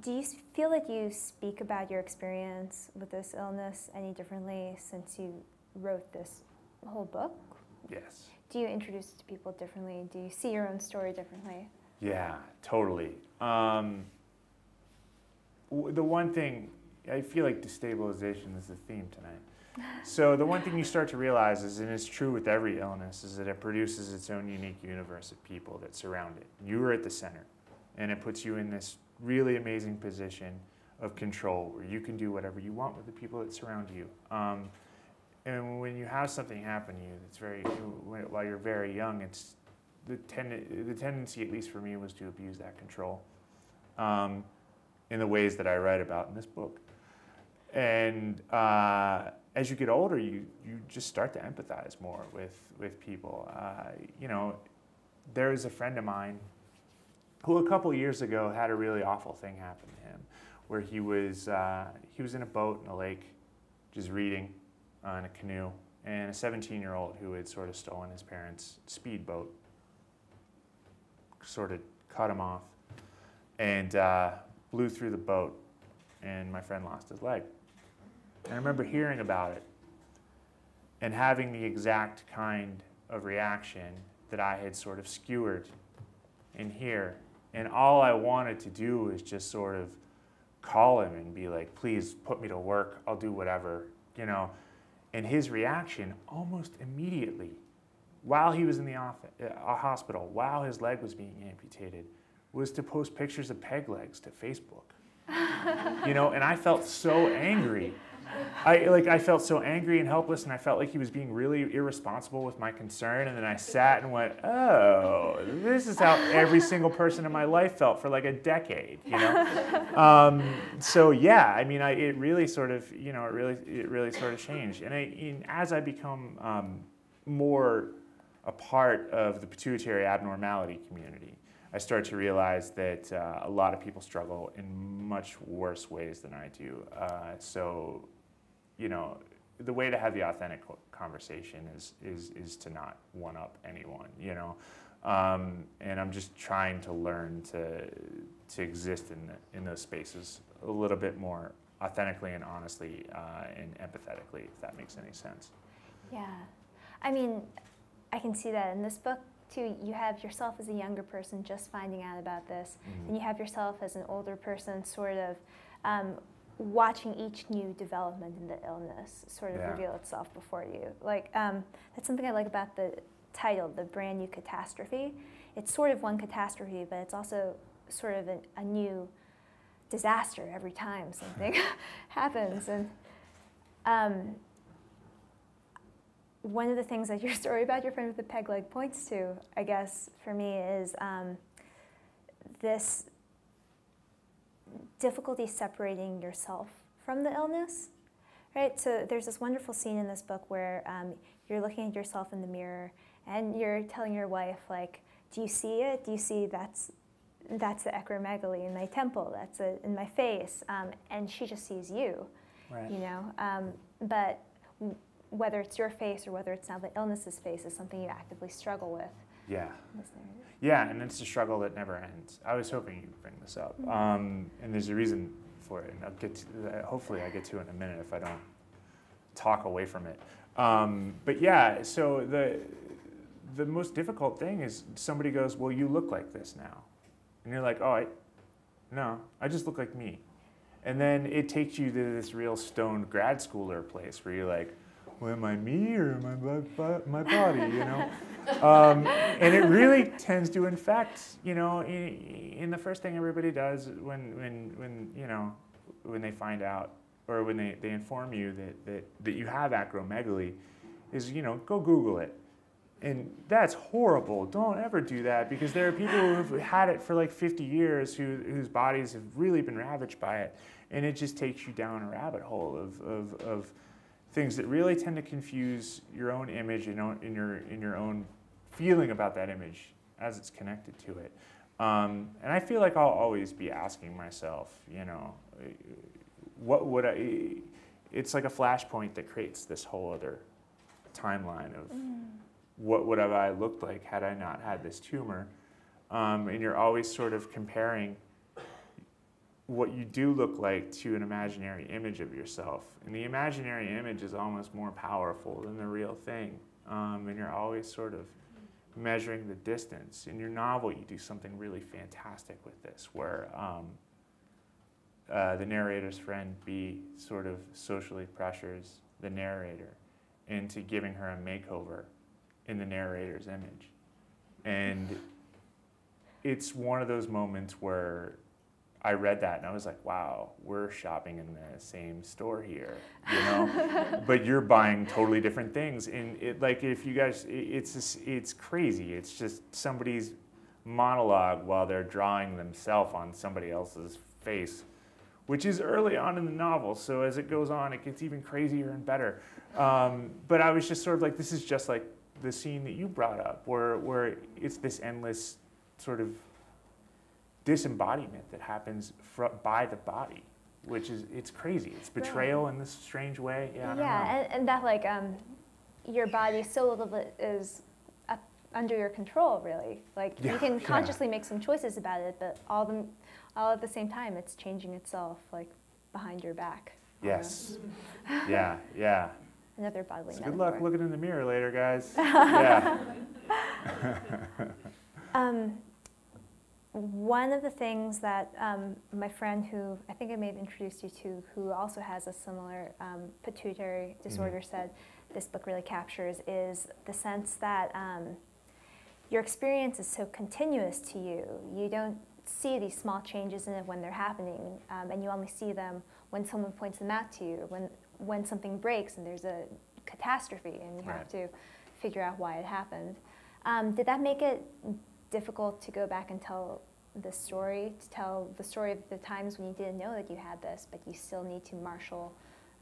do you feel that you speak about your experience with this illness any differently since you wrote this whole book? Yes. Do you introduce it to people differently? Do you see your own story differently? Yeah, totally. Um, the one thing, I feel like destabilization is the theme tonight. [LAUGHS] So the one thing you start to realize is, and it's true with every illness, is that it produces its own unique universe of people that surround it. You are at the center, and it puts you in this really amazing position of control where you can do whatever you want with the people that surround you. Um, and when you have something happen to you that's very, while you're very young, it's the, ten, the tendency, at least for me, was to abuse that control um, in the ways that I write about in this book. And uh, as you get older, you, you just start to empathize more with, with people. Uh, you know, there is a friend of mine who a couple years ago had a really awful thing happen to him, where he was, uh, he was in a boat in a lake, just reading on a canoe, and a 17 year old who had sort of stolen his parents' speedboat sort of cut him off and uh, blew through the boat, and my friend lost his leg. And I remember hearing about it and having the exact kind of reaction that I had sort of skewered in here. And all I wanted to do was just sort of call him and be like, please put me to work. I'll do whatever, you know. And his reaction almost immediately, while he was in the office, uh, hospital, while his leg was being amputated, was to post pictures of peg legs to Facebook. [LAUGHS] you know, and I felt so angry I like I felt so angry and helpless, and I felt like he was being really irresponsible with my concern. And then I sat and went, "Oh, this is how every single person in my life felt for like a decade." You know. [LAUGHS] Um, so yeah, I mean, I, it really sort of, you know, it really, it really sort of changed. And, I, and as I become um, more a part of the pituitary abnormality community, I start to realize that uh, a lot of people struggle in much worse ways than I do. Uh, so you know, the way to have the authentic conversation is is is to not one up anyone, you know. Um, and I'm just trying to learn to to exist in the, in those spaces a little bit more authentically and honestly uh, and empathetically, if that makes any sense. Yeah, I mean, I can see that in this book too. You have yourself as a younger person just finding out about this, mm-hmm. and you have yourself as an older person, sort of. Um, watching each new development in the illness sort of yeah. reveal itself before you. Like um, that's something I like about the title, the brand new catastrophe. It's sort of one catastrophe, but it's also sort of a, a new disaster every time something [LAUGHS] [LAUGHS] happens. And um, one of the things that your [LAUGHS] story about your friend with the peg leg points to, I guess, for me is um, this difficulty separating yourself from the illness, right? So there's this wonderful scene in this book where um, you're looking at yourself in the mirror and you're telling your wife, like, do you see it? Do you see that's that's the acromegaly in my temple, that's a, in my face, um, and she just sees you, right. you know. Um, but whether it's your face or whether it's now the illness's face is something you actively struggle with. Yeah. Yeah, and it's a struggle that never ends. I was hoping you'd bring this up, mm-hmm. um, and there's a reason for it. And I'll get to, hopefully I get to it in a minute if I don't talk away from it. Um, but yeah, so the the most difficult thing is somebody goes, "Well, you look like this now," and you're like, "Oh, I, no, I just look like me," and then it takes you to this real stoned grad schooler place where you're like, well, am I me or am I my body, you know? um, and it really tends to infect, you know, in, in, the first thing everybody does when, when, when, you know, when they find out or when they, they inform you that, that, that you have acromegaly is, you know, go Google it. And that's horrible. Don't ever do that because there are people who've had it for like 50 years who, whose bodies have really been ravaged by it. And it just takes you down a rabbit hole of, of, of things that really tend to confuse your own image and in your, in your own feeling about that image as it's connected to it. Um, and I feel like I'll always be asking myself, you know, what would I, it's like a flashpoint that creates this whole other timeline of mm. what would have I looked like had I not had this tumor. Um, and you're always sort of comparing what you do look like to an imaginary image of yourself. And the imaginary image is almost more powerful than the real thing. Um, and you're always sort of measuring the distance. In your novel, you do something really fantastic with this, where um, uh, the narrator's friend B sort of socially pressures the narrator into giving her a makeover in the narrator's image. And it's one of those moments where I read that and I was like, wow, we're shopping in the same store here, you know, [LAUGHS] but you're buying totally different things. And it, like, if you guys, it, it's just, it's crazy. It's just somebody's monologue while they're drawing themselves on somebody else's face, which is early on in the novel. So as it goes on, it gets even crazier and better. Um, but I was just sort of like, this is just like the scene that you brought up, where where it's this endless sort of disembodiment that happens fr- by the body, which is it's crazy. It's betrayal in this strange way. Yeah, I don't know. yeah, and, and that like um, your body so little bit is up under your control, really. Like Yeah, you can yeah. consciously make some choices about it, but all them, all at the same time, it's changing itself, like behind your back. Yes. [LAUGHS] Yeah, yeah. Another bodily So good metaphor. luck looking in the mirror later, guys. [LAUGHS] Yeah. Um, one of the things that um, my friend, who I think I may have introduced you to, who also has a similar um, pituitary disorder, said this book really captures is the sense that um, your experience is so continuous to you. You don't see these small changes in it when they're happening, um, and you only see them when someone points them out to you, when when something breaks and there's a catastrophe, and you have to figure out why it happened. Um, did that make it difficult to go back and tell the story, to tell the story of the times when you didn't know that you had this, but you still need to marshal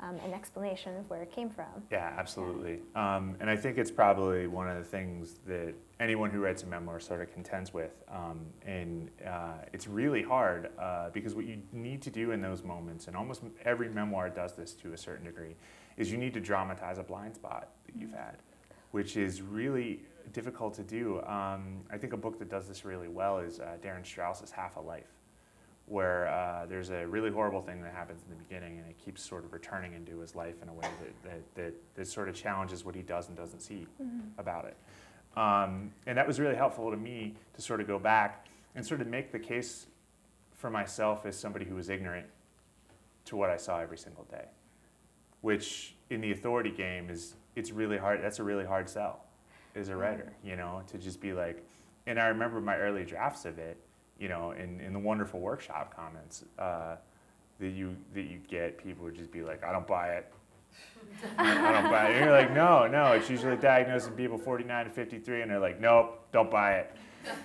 um, an explanation of where it came from? Yeah, absolutely. Um, and I think it's probably one of the things that anyone who writes a memoir sort of contends with. Um, and uh, it's really hard uh, because what you need to do in those moments, and almost every memoir does this to a certain degree, is you need to dramatize a blind spot that you've had, which is really difficult to do. Um, I think a book that does this really well is uh, Darin Strauss's Half a Life where uh, there's a really horrible thing that happens in the beginning and it keeps sort of returning into his life in a way that, that, that, that sort of challenges what he does and doesn't see about it. Um, and that was really helpful to me to sort of go back and sort of make the case for myself as somebody who was ignorant to what I saw every single day, which in the authority game is, it's really hard, that's a really hard sell as a writer, you know, to just be like, and I remember my early drafts of it, you know, in, in the wonderful workshop comments uh, that you that you get, people would just be like, "I don't buy it. [LAUGHS] I don't buy it." And you're like, "No, no." It's usually diagnosing people 49 to 53, and they're like, "Nope, don't buy it."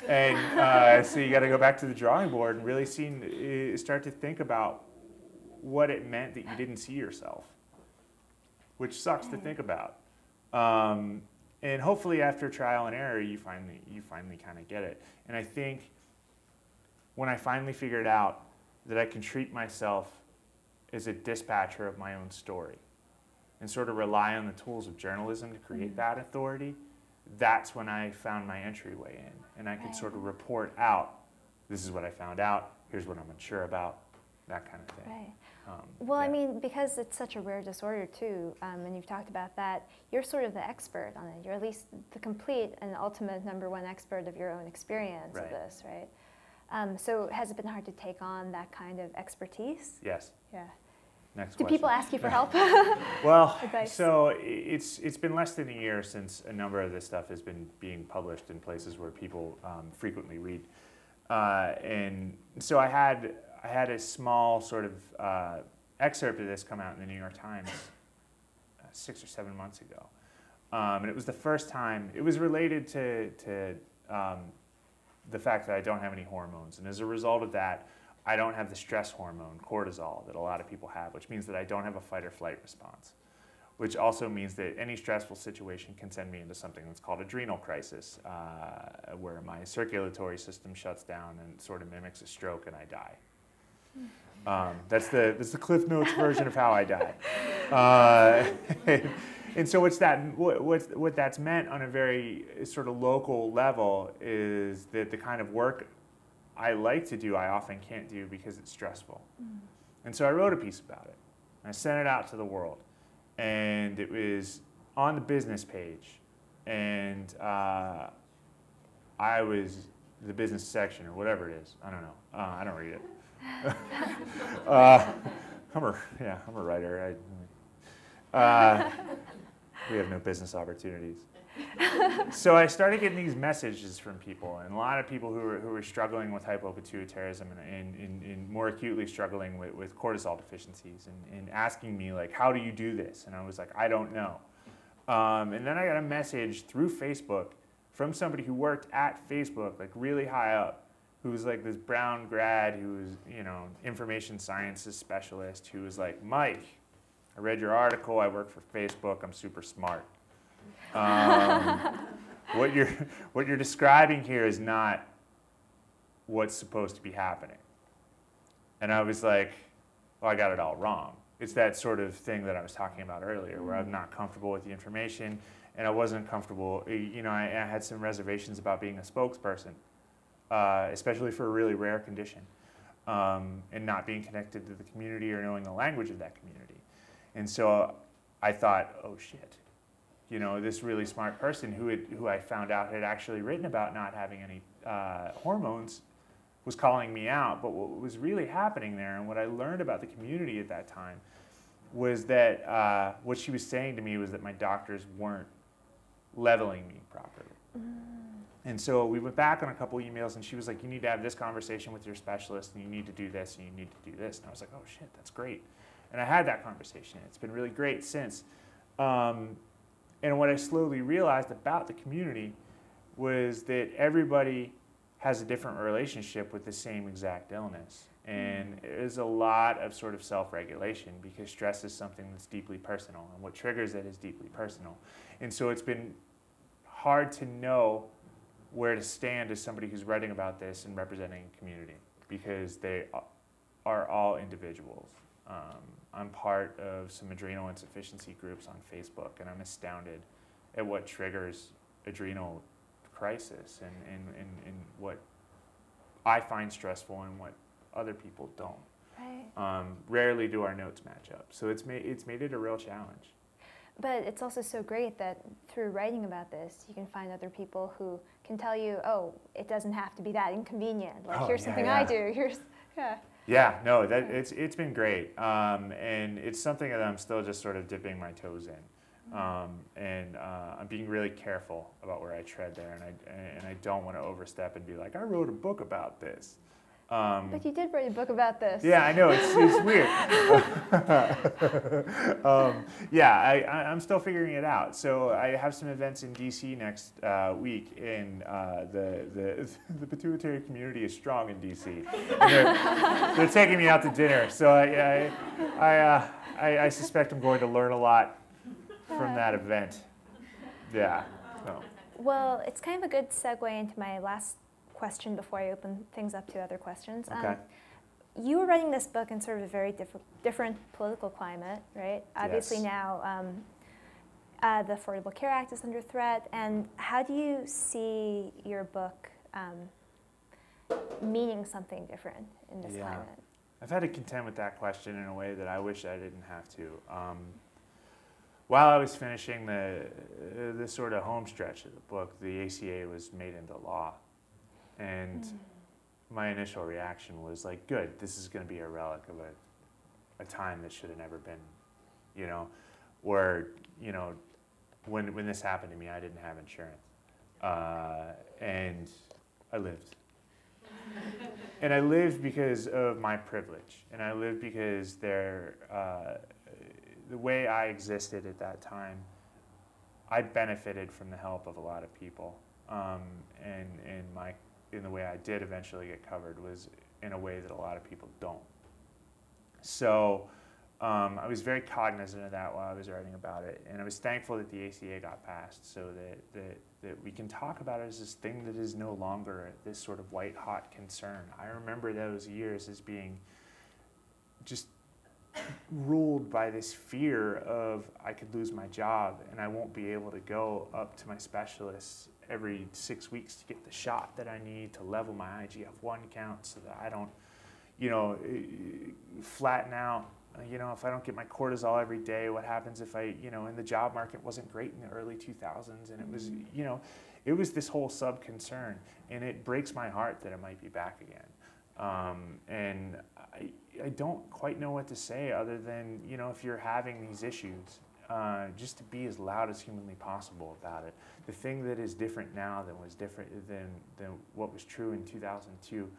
And [LAUGHS] uh, so you got to go back to the drawing board and really see, uh, start to think about what it meant that you didn't see yourself, which sucks to think about. Um, and hopefully, after trial and error, you finally you finally kind of get it. And I think when I finally figured out that I can treat myself as a dispatcher of my own story and sort of rely on the tools of journalism to create mm-hmm. that authority, that's when I found my entryway in. And I could sort of report out this is what I found out, here's what I'm unsure about, that kind of thing. Right. Um, Well, I mean, because it's such a rare disorder too, um, and you've talked about that, you're sort of the expert on it. You're at least the complete and ultimate number one expert of your own experience of this, right? Um, so has it been hard to take on that kind of expertise? Yes. Yeah. Next Do question. people ask you for [LAUGHS] help? [LAUGHS] Well, [LAUGHS] advice? so it's it's been less than a year since a number of this stuff has been being published in places where people um, frequently read, uh, and so I had I had a small sort of uh, excerpt of this come out in the New York Times uh, six or seven months ago, um, and it was the first time it was related to to um, the fact that I don't have any hormones, and as a result of that. I don't have the stress hormone, cortisol, that a lot of people have, which means that I don't have a fight or flight response, which also means that any stressful situation can send me into something that's called adrenal crisis, uh, where my circulatory system shuts down and sort of mimics a stroke and I die. Um, that's, the, that's the Cliff Notes version of how I die. Uh, [LAUGHS] and, so what's that, what, what's, what that's meant on a very sort of local level is that the kind of work I like to do, I often can't do because it's stressful. And so I wrote a piece about it. I sent it out to the world. And it was on the business page. And uh, I was the business section or whatever it is. I don't know. Uh, I don't read it. [LAUGHS] uh, I'm a, yeah, I'm a writer. I, uh, we have no business opportunities. so I started getting these messages from people, and a lot of people who were, who were struggling with hypopituitarism and, and, and, and more acutely struggling with, with cortisol deficiencies and, asking me, like, how do you do this? And I was like, I don't know. Um, and then I got a message through Facebook from somebody who worked at Facebook, like really high up, who was like this Brown grad who was, you know, information sciences specialist, who was like, Mike, I read your article, I work for Facebook, I'm super smart. Um, [LAUGHS] what, you're, what you're describing here is not what's supposed to be happening. And I was like, well, I got it all wrong. It's that sort of thing that I was talking about earlier, where I'm not comfortable with the information and I wasn't comfortable. You know, I, I had some reservations about being a spokesperson, uh, especially for a really rare condition, um, and not being connected to the community or knowing the language of that community. And so I thought, oh shit, you know, this really smart person who, had, who I found out had actually written about not having any uh, hormones was calling me out. But what was really happening there and what I learned about the community at that time was that uh, what she was saying to me was that my doctors weren't leveling me properly. Mm. And so we went back on a couple emails and she was like, you need to have this conversation with your specialist and you need to do this and you need to do this. And I was like, oh shit, that's great. And I had that conversation. It's been really great since. Um, and what I slowly realized about the community was that everybody has a different relationship with the same exact illness. And there's a lot of sort of self regulation because stress is something that's deeply personal, and what triggers it is deeply personal. And so it's been hard to know where to stand as somebody who's writing about this and representing a community because they are all individuals. Um, I'm part of some adrenal insufficiency groups on Facebook, and I'm astounded at what triggers adrenal crisis and, and, and, and what I find stressful and what other people don't. Right. Um, rarely do our notes match up. So it's made, it's made it a real challenge. But it's also so great that through writing about this, you can find other people who can tell you, oh, it doesn't have to be that inconvenient. Like, oh, here's yeah, something yeah. I do. [LAUGHS] Here's, yeah. Yeah, no, that it's it's been great, um, and it's something that I'm still just sort of dipping my toes in, um, and uh, I'm being really careful about where I tread there, and I and I don't want to overstep and be like, I wrote a book about this. Um, but you did write a book about this. Yeah, I know. It's, it's weird. [LAUGHS] um, yeah, I, am still figuring it out. So I have some events in DC next uh, week, and uh, the, the, [LAUGHS] the pituitary community is strong in DC. They're, they're, taking me out to dinner. So I, I, I, uh, I, I, suspect I'm going to learn a lot from that event. Yeah. So. Well, it's kind of a good segue into my last question before I open things up to other questions. Okay. Um, you were writing this book in sort of a very diff different political climate, right? Obviously yes. now um, uh, the Affordable Care Act is under threat. And how do you see your book um, meaning something different in this yeah. climate? I've had to contend with that question in a way that I wish I didn't have to. Um, while I was finishing the, uh, the sort of home stretch of the book, the ACA was made into law. And mm. my initial reaction was like, good, this is going to be a relic of a, a time that should have never been, you know, where, you know, when, when this happened to me, I didn't have insurance. Uh, and I lived. [LAUGHS] and I lived because of my privilege. And I lived because there, uh, the way I existed at that time, I benefited from the help of a lot of people. Um, and, and my in the way I did eventually get covered was in a way that a lot of people don't. So um, I was very cognizant of that while I was writing about it, and I was thankful that the ACA got passed so that, that, that we can talk about it as this thing that is no longer this sort of white hot concern. I remember those years as being just ruled by this fear of I could lose my job and I won't be able to go up to my specialists every six weeks to get the shot that I need to level my IGF-1 count so that I don't, you know, flatten out. You know, if I don't get my cortisol every day, what happens if I, you know, in the job market wasn't great in the early 2000s and it was, you know, it was this whole sub concern and it breaks my heart that it might be back again. Um, and I, I don't quite know what to say other than, you know, if you're having these issues, uh, just to be as loud as humanly possible about it. The thing that is different now than was different than, than what was true in 2002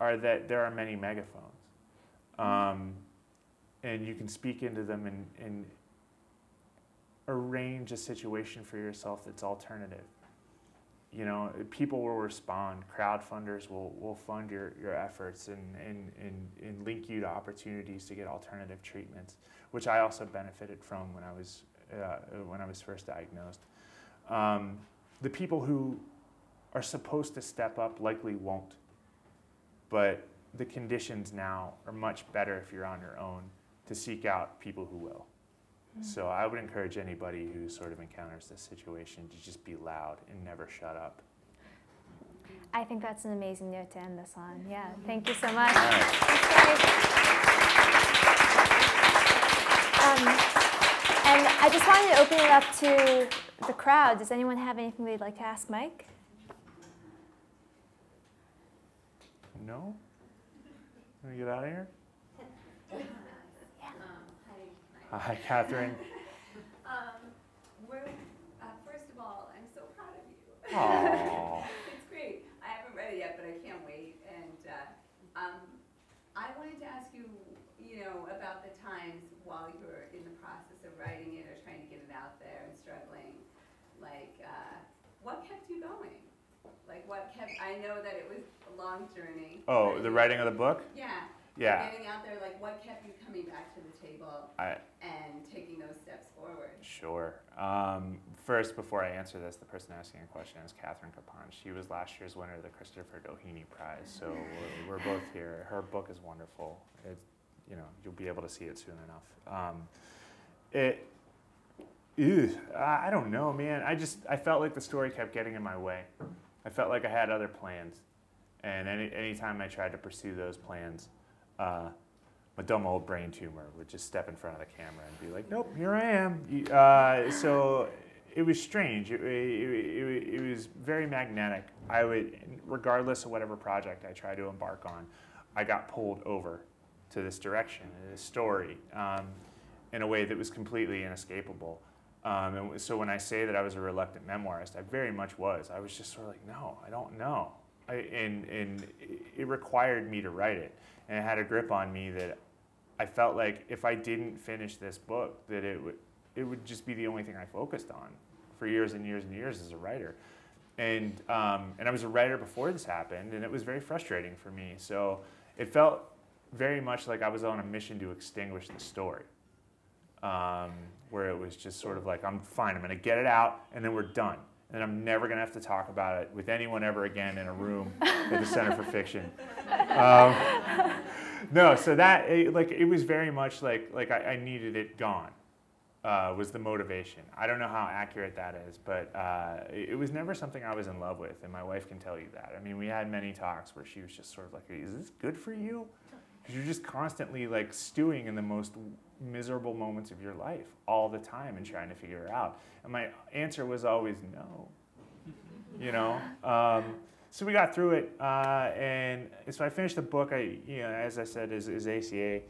are that there are many megaphones. Um, and you can speak into them and, and arrange a situation for yourself that's alternative. You know, people will respond. Crowdfunders will, will fund your, your efforts and, and, and, and link you to opportunities to get alternative treatments, which I also benefited from when I was, uh, when I was first diagnosed. Um, the people who are supposed to step up likely won't, but the conditions now are much better if you're on your own to seek out people who will. So I would encourage anybody who sort of encounters this situation to just be loud and never shut up. I think that's an amazing note to end this on. Yeah, thank you so much. All right. Um, and I just wanted to open it up to the crowd. Does anyone have anything they'd like to ask Mike? No? Can we get out of here? Hi, Catherine. [LAUGHS] Um, we're, uh, first of all, I'm so proud of you. Aww. [LAUGHS] it's great. I haven't read it yet, but I can't wait. And uh, um, I wanted to ask you, you know, about the times while you were in the process of writing it or trying to get it out there and struggling. Like, uh, what kept you going? Like, what kept? I know that it was a long journey. Oh, the writing of the book? Yeah. Yeah. Getting out there, like, what kept you coming back to the table I, and taking those steps forward? Sure. Um, first, before I answer this, the person asking a question is Catherine Capon. She was last year's winner of the Christopher Doheny Prize, so we're, we're both here. Her book is wonderful. It, you know, you'll be able to see it soon enough. Um, it, ew, I don't know, man. I just I felt like the story kept getting in my way. I felt like I had other plans, and any anytime I tried to pursue those plans, uh, my dumb old brain tumor would just step in front of the camera and be like, "Nope, here I am." Uh, so it was strange. It, it, it, it was very magnetic. I would, regardless of whatever project I tried to embark on, I got pulled over to this direction, this story, um, in a way that was completely inescapable. Um, and so when I say that I was a reluctant memoirist, I very much was. I was just sort of like, no, I don't know. I, and, and it required me to write it. And it had a grip on me that I felt like if I didn't finish this book, that it would, it would just be the only thing I focused on for years and years and years as a writer. And, um, and I was a writer before this happened, and it was very frustrating for me. So it felt very much like I was on a mission to extinguish the story um, where it was just sort of like, I'm fine, I'm to get it out, and then we're done. And I'm never to have to talk about it with anyone ever again in a room at the Center for Fiction. Um, no, so that it, like it was very much like like I, I needed it gone. Uh, was the motivation. I don't know how accurate that is, but uh, it was never something I was in love with, and my wife can tell you that. I mean, we had many talks where she was just sort of like, "Is this good for you?" Because you're just constantly like stewing in the most miserable moments of your life all the time and trying to figure it out. And my answer was always no. You know. [LAUGHS] Um, so we got through it, uh, and so I finished the book. I, you know, as I said, is, as ACA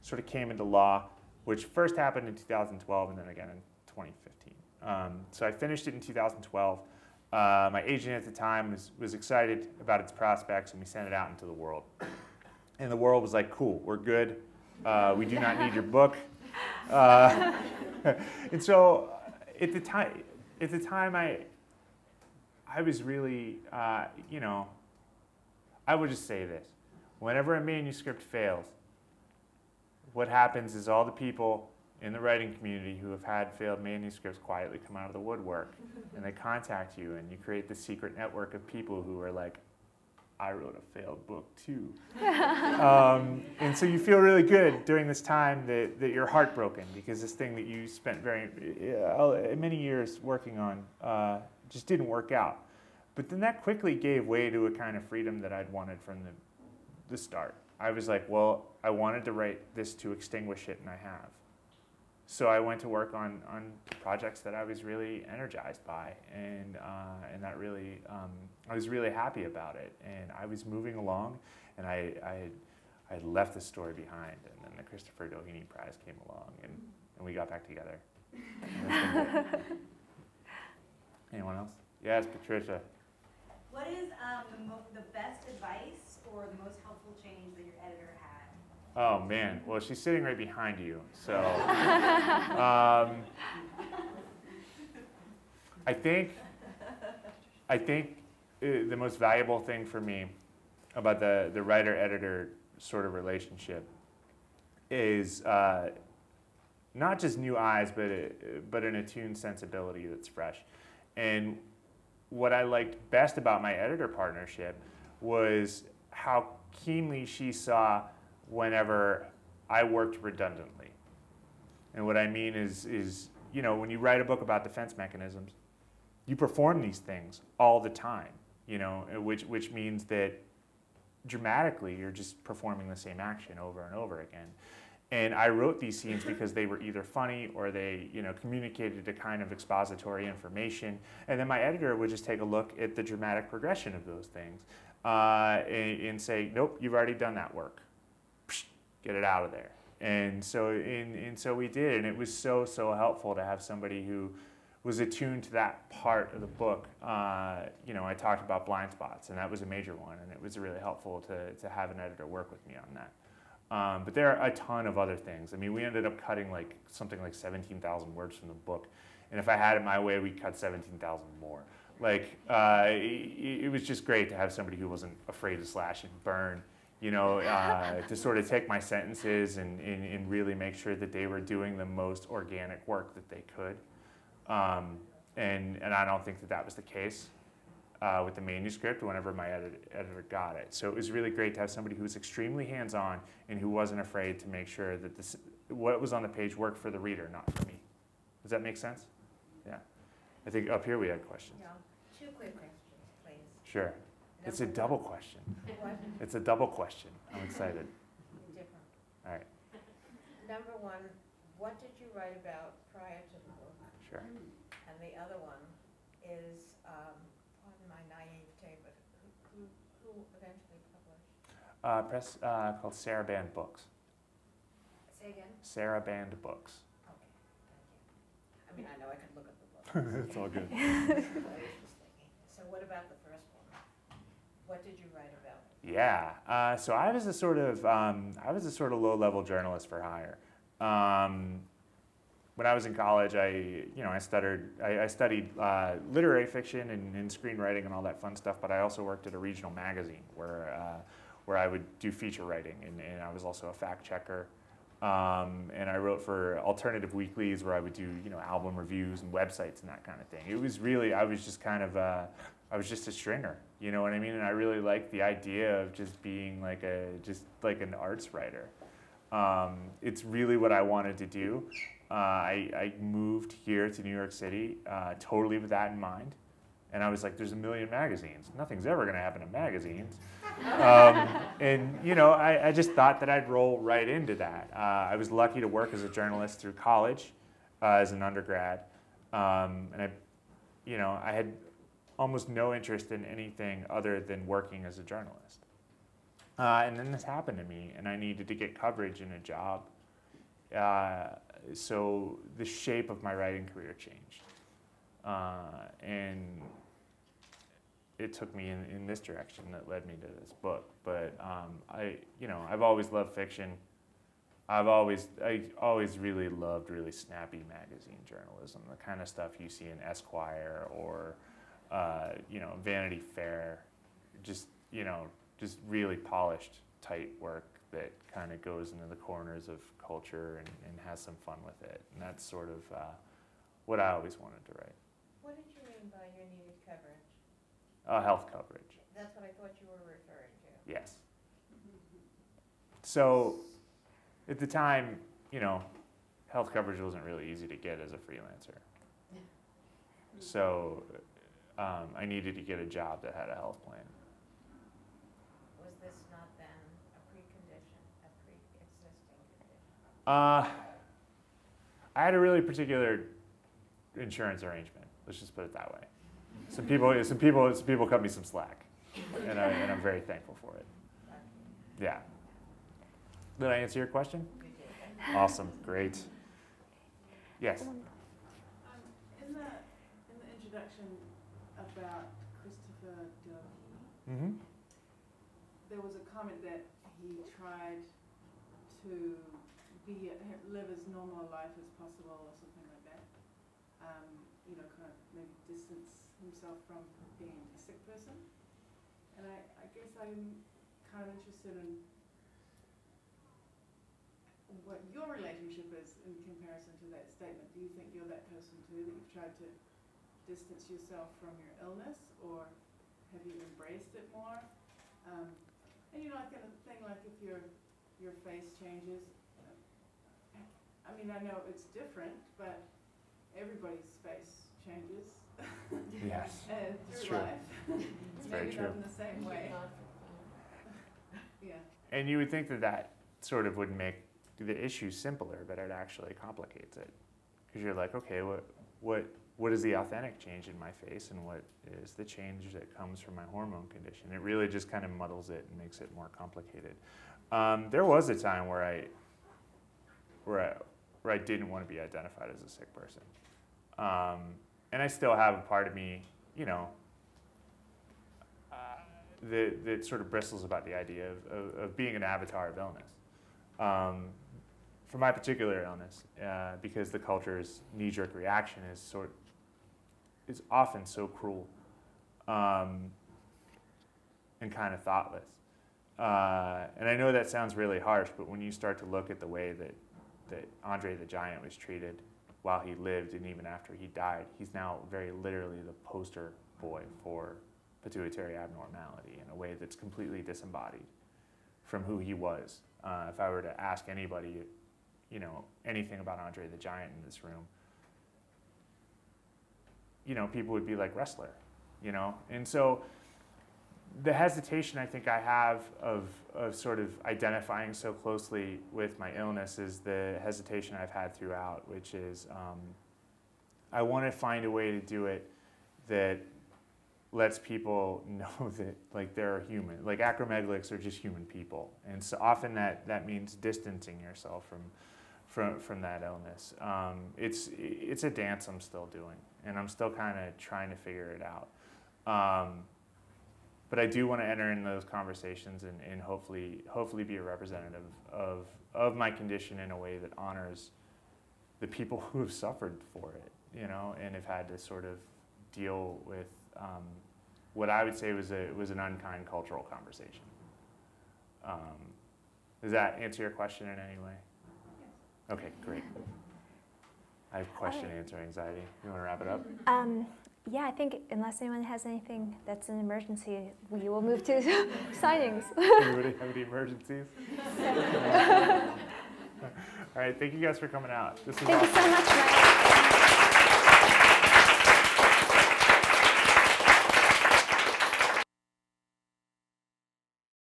sort of came into law, which first happened in 2012 and then again in 2015. Um, so I finished it in 2012. Uh, my agent at the time was, was excited about its prospects, and we sent it out into the world. And the world was like, "Cool, we're good. Uh, we do not need your [LAUGHS] book." Uh, [LAUGHS] and so, at the time, at the time, I I was really, uh, you know, I would just say this. Whenever a manuscript fails, what happens is all the people in the writing community who have had failed manuscripts quietly come out of the woodwork and they contact you and you create this secret network of people who are like, I wrote a failed book too. [LAUGHS] um, and so you feel really good during this time that, that you're heartbroken because this thing that you spent very uh, many years working on uh, just didn't work out. But then that quickly gave way to a kind of freedom that I'd wanted from the, the start. I was like, well, I wanted to write this to extinguish it, and I have. So I went to work on, on projects that I was really energized by, and, uh, and that really, um, I was really happy about it. And I was moving along, and I, I, had, I had left the story behind, and then the Christopher Doheny Prize came along, and, and we got back together. [LAUGHS] Anyone else? Yes, Patricia. What is um, the, mo- the best advice or the most helpful change that your editor had? Oh man, well she's sitting right behind you, so [LAUGHS] um, I think I think the most valuable thing for me about the the writer editor sort of relationship is uh, not just new eyes, but but an attuned sensibility that's fresh. And what I liked best about my editor partnership was how keenly she saw whenever I worked redundantly. And what I mean is, is you know, when you write a book about defense mechanisms, you perform these things all the time, you know, which, which means that dramatically you're just performing the same action over and over again. And I wrote these scenes [LAUGHS] because they were either funny or they, you know, communicated a kind of expository information. And then my editor would just take a look at the dramatic progression of those things uh, and, and, say, nope, you've already done that work. Psh, get it out of there. And so, and, and so we did, and it was so, so helpful to have somebody who was attuned to that part of the book. Uh, you know, I talked about blind spots, and that was a major one, and it was really helpful to, to have an editor work with me on that. Um, but there are a ton of other things. I mean, we ended up cutting like something like 17,000 words from the book. And if I had it my way, we'd cut 17,000 more. Like, uh, it, it, was just great to have somebody who wasn't afraid to slash and burn, you know, uh, [LAUGHS] to sort of take my sentences and, and, and, really make sure that they were doing the most organic work that they could. Um, and, and I don't think that that was the case uh, with the manuscript whenever my edit editor got it. So it was really great to have somebody who was extremely hands-on and who wasn't afraid to make sure that this, what was on the page worked for the reader, not for me. Does that make sense? Yeah. I think up here we had questions. Yeah. Two quick questions, please. Sure. It's a double question. It's a double question. I'm excited. Different. All right. Number one, what did you write about prior to? Sure. And the other one is, um, pardon my naivete, but who, who, who eventually published? Uh, press uh, called Sarabande Books. Say again? Sarabande Books. Okay, thank you. I mean, I know I could look at the book. [LAUGHS] it's all good. But I was just thinking. So what about the first one? What did you write about? Yeah. Uh, so I was a sort of um, I was a sort of low level journalist for hire. Um, when I was in college, I you know I studied I, I studied uh, literary fiction and, and, screenwriting and all that fun stuff. But I also worked at a regional magazine where uh, where I would do feature writing and, and I was also a fact checker. Um, and I wrote for alternative weeklies where I would do you know album reviews and websites and that kind of thing. It was really I was just kind of uh, I was just a stringer, you know what I mean? And I really liked the idea of just being like a just like an arts writer. Um, it's really what I wanted to do. Uh, I, I, moved here to New York City uh, totally with that in mind. And I was like, there's a million magazines. Nothing's ever going to happen in magazines. Um, [LAUGHS] and, you know, I, I, just thought that I'd roll right into that. Uh, I was lucky to work as a journalist through college uh, as an undergrad. Um, and I, you know, I had almost no interest in anything other than working as a journalist. Uh, and then this happened to me, and I needed to get coverage in a job. Uh, so the shape of my writing career changed. Uh, and it took me in, in this direction that led me to this book. But um, I, you know, I've always loved fiction. I've always, I always really loved really snappy magazine journalism, the kind of stuff you see in Esquire or, uh, you know, Vanity Fair. Just, you know, just really polished, tight work that kind of goes into the corners of culture and, and has some fun with it. And that's sort of uh, what I always wanted to write. What did you mean by your needed coverage? Uh, health coverage. That's what I thought you were referring to. Yes. So at the time, you know, health coverage wasn't really easy to get as a freelancer. So um, I needed to get a job that had a health plan. Was this not then a precondition, a pre-existing condition? Uh, I had a really particular insurance arrangement. Let's just put it that way. Some people, some people, some people cut me some slack, and, I, and I'm very thankful for it. Yeah. Did I answer your question? Awesome, great. Yes. In the introduction about Christopher Doheny, Mm-hmm. there was a comment that he tried to be, live as normal a life as possible or something like that. Um, you know, kind of maybe distance himself from being a sick person. And I, I guess I'm kind of interested in what your relationship is in comparison to that statement. Do you think you're that person too, that you've tried to distance yourself from your illness, or have you embraced it more? Um, and you know, I kind of thing like if your your face changes. I mean, I know it's different, but everybody's face changes Yes. [LAUGHS] uh, It's through true. life. [LAUGHS] [LAUGHS] It's very Maybe true. not in the same way. Yeah. And you would think that that sort of would make the issue simpler, but it actually complicates it. Because you're like, okay, what, what, what is the authentic change in my face and what is the change that comes from my hormone condition? It really just kind of muddles it and makes it more complicated. Um, there was a time where I, where I, where I didn't want to be identified as a sick person. Um, and I still have a part of me, you know, uh, that, that sort of bristles about the idea of, of, of being an avatar of illness. Um, for my particular illness, uh, because the culture's knee-jerk reaction is sort is often so cruel um, and kind of thoughtless. Uh, and I know that sounds really harsh, but when you start to look at the way that, that Andre the Giant was treated while he lived and even after he died, he's now very literally the poster boy for pituitary abnormality in a way that's completely disembodied from who he was. Uh, if I were to ask anybody, you know, anything about Andre the Giant in this room, you know, people would be like wrestler, you know, and so the hesitation I think I have of of sort of identifying so closely with my illness is the hesitation I've had throughout, which is um, I want to find a way to do it that lets people [LAUGHS] know that like they're human. Like acromegalics are just human people, and so often that that means distancing yourself from from from that illness. Um, it's it's a dance I'm still doing, and I'm still kind of trying to figure it out. Um, but I do want to enter in those conversations and, and hopefully hopefully be a representative of of my condition in a way that honors the people [LAUGHS] who have suffered for it, you know, and have had to sort of deal with um, what I would say was a was an unkind cultural conversation. Um, does that answer your question in any way? Yes. Okay, great. I have question answer anxiety. You want to wrap it up? Um, yeah, I think unless anyone has anything that's an emergency, we will move to [LAUGHS] signings. Anybody have any emergencies? [LAUGHS] [LAUGHS] All right, thank you guys for coming out. Thank you so much, Ryan.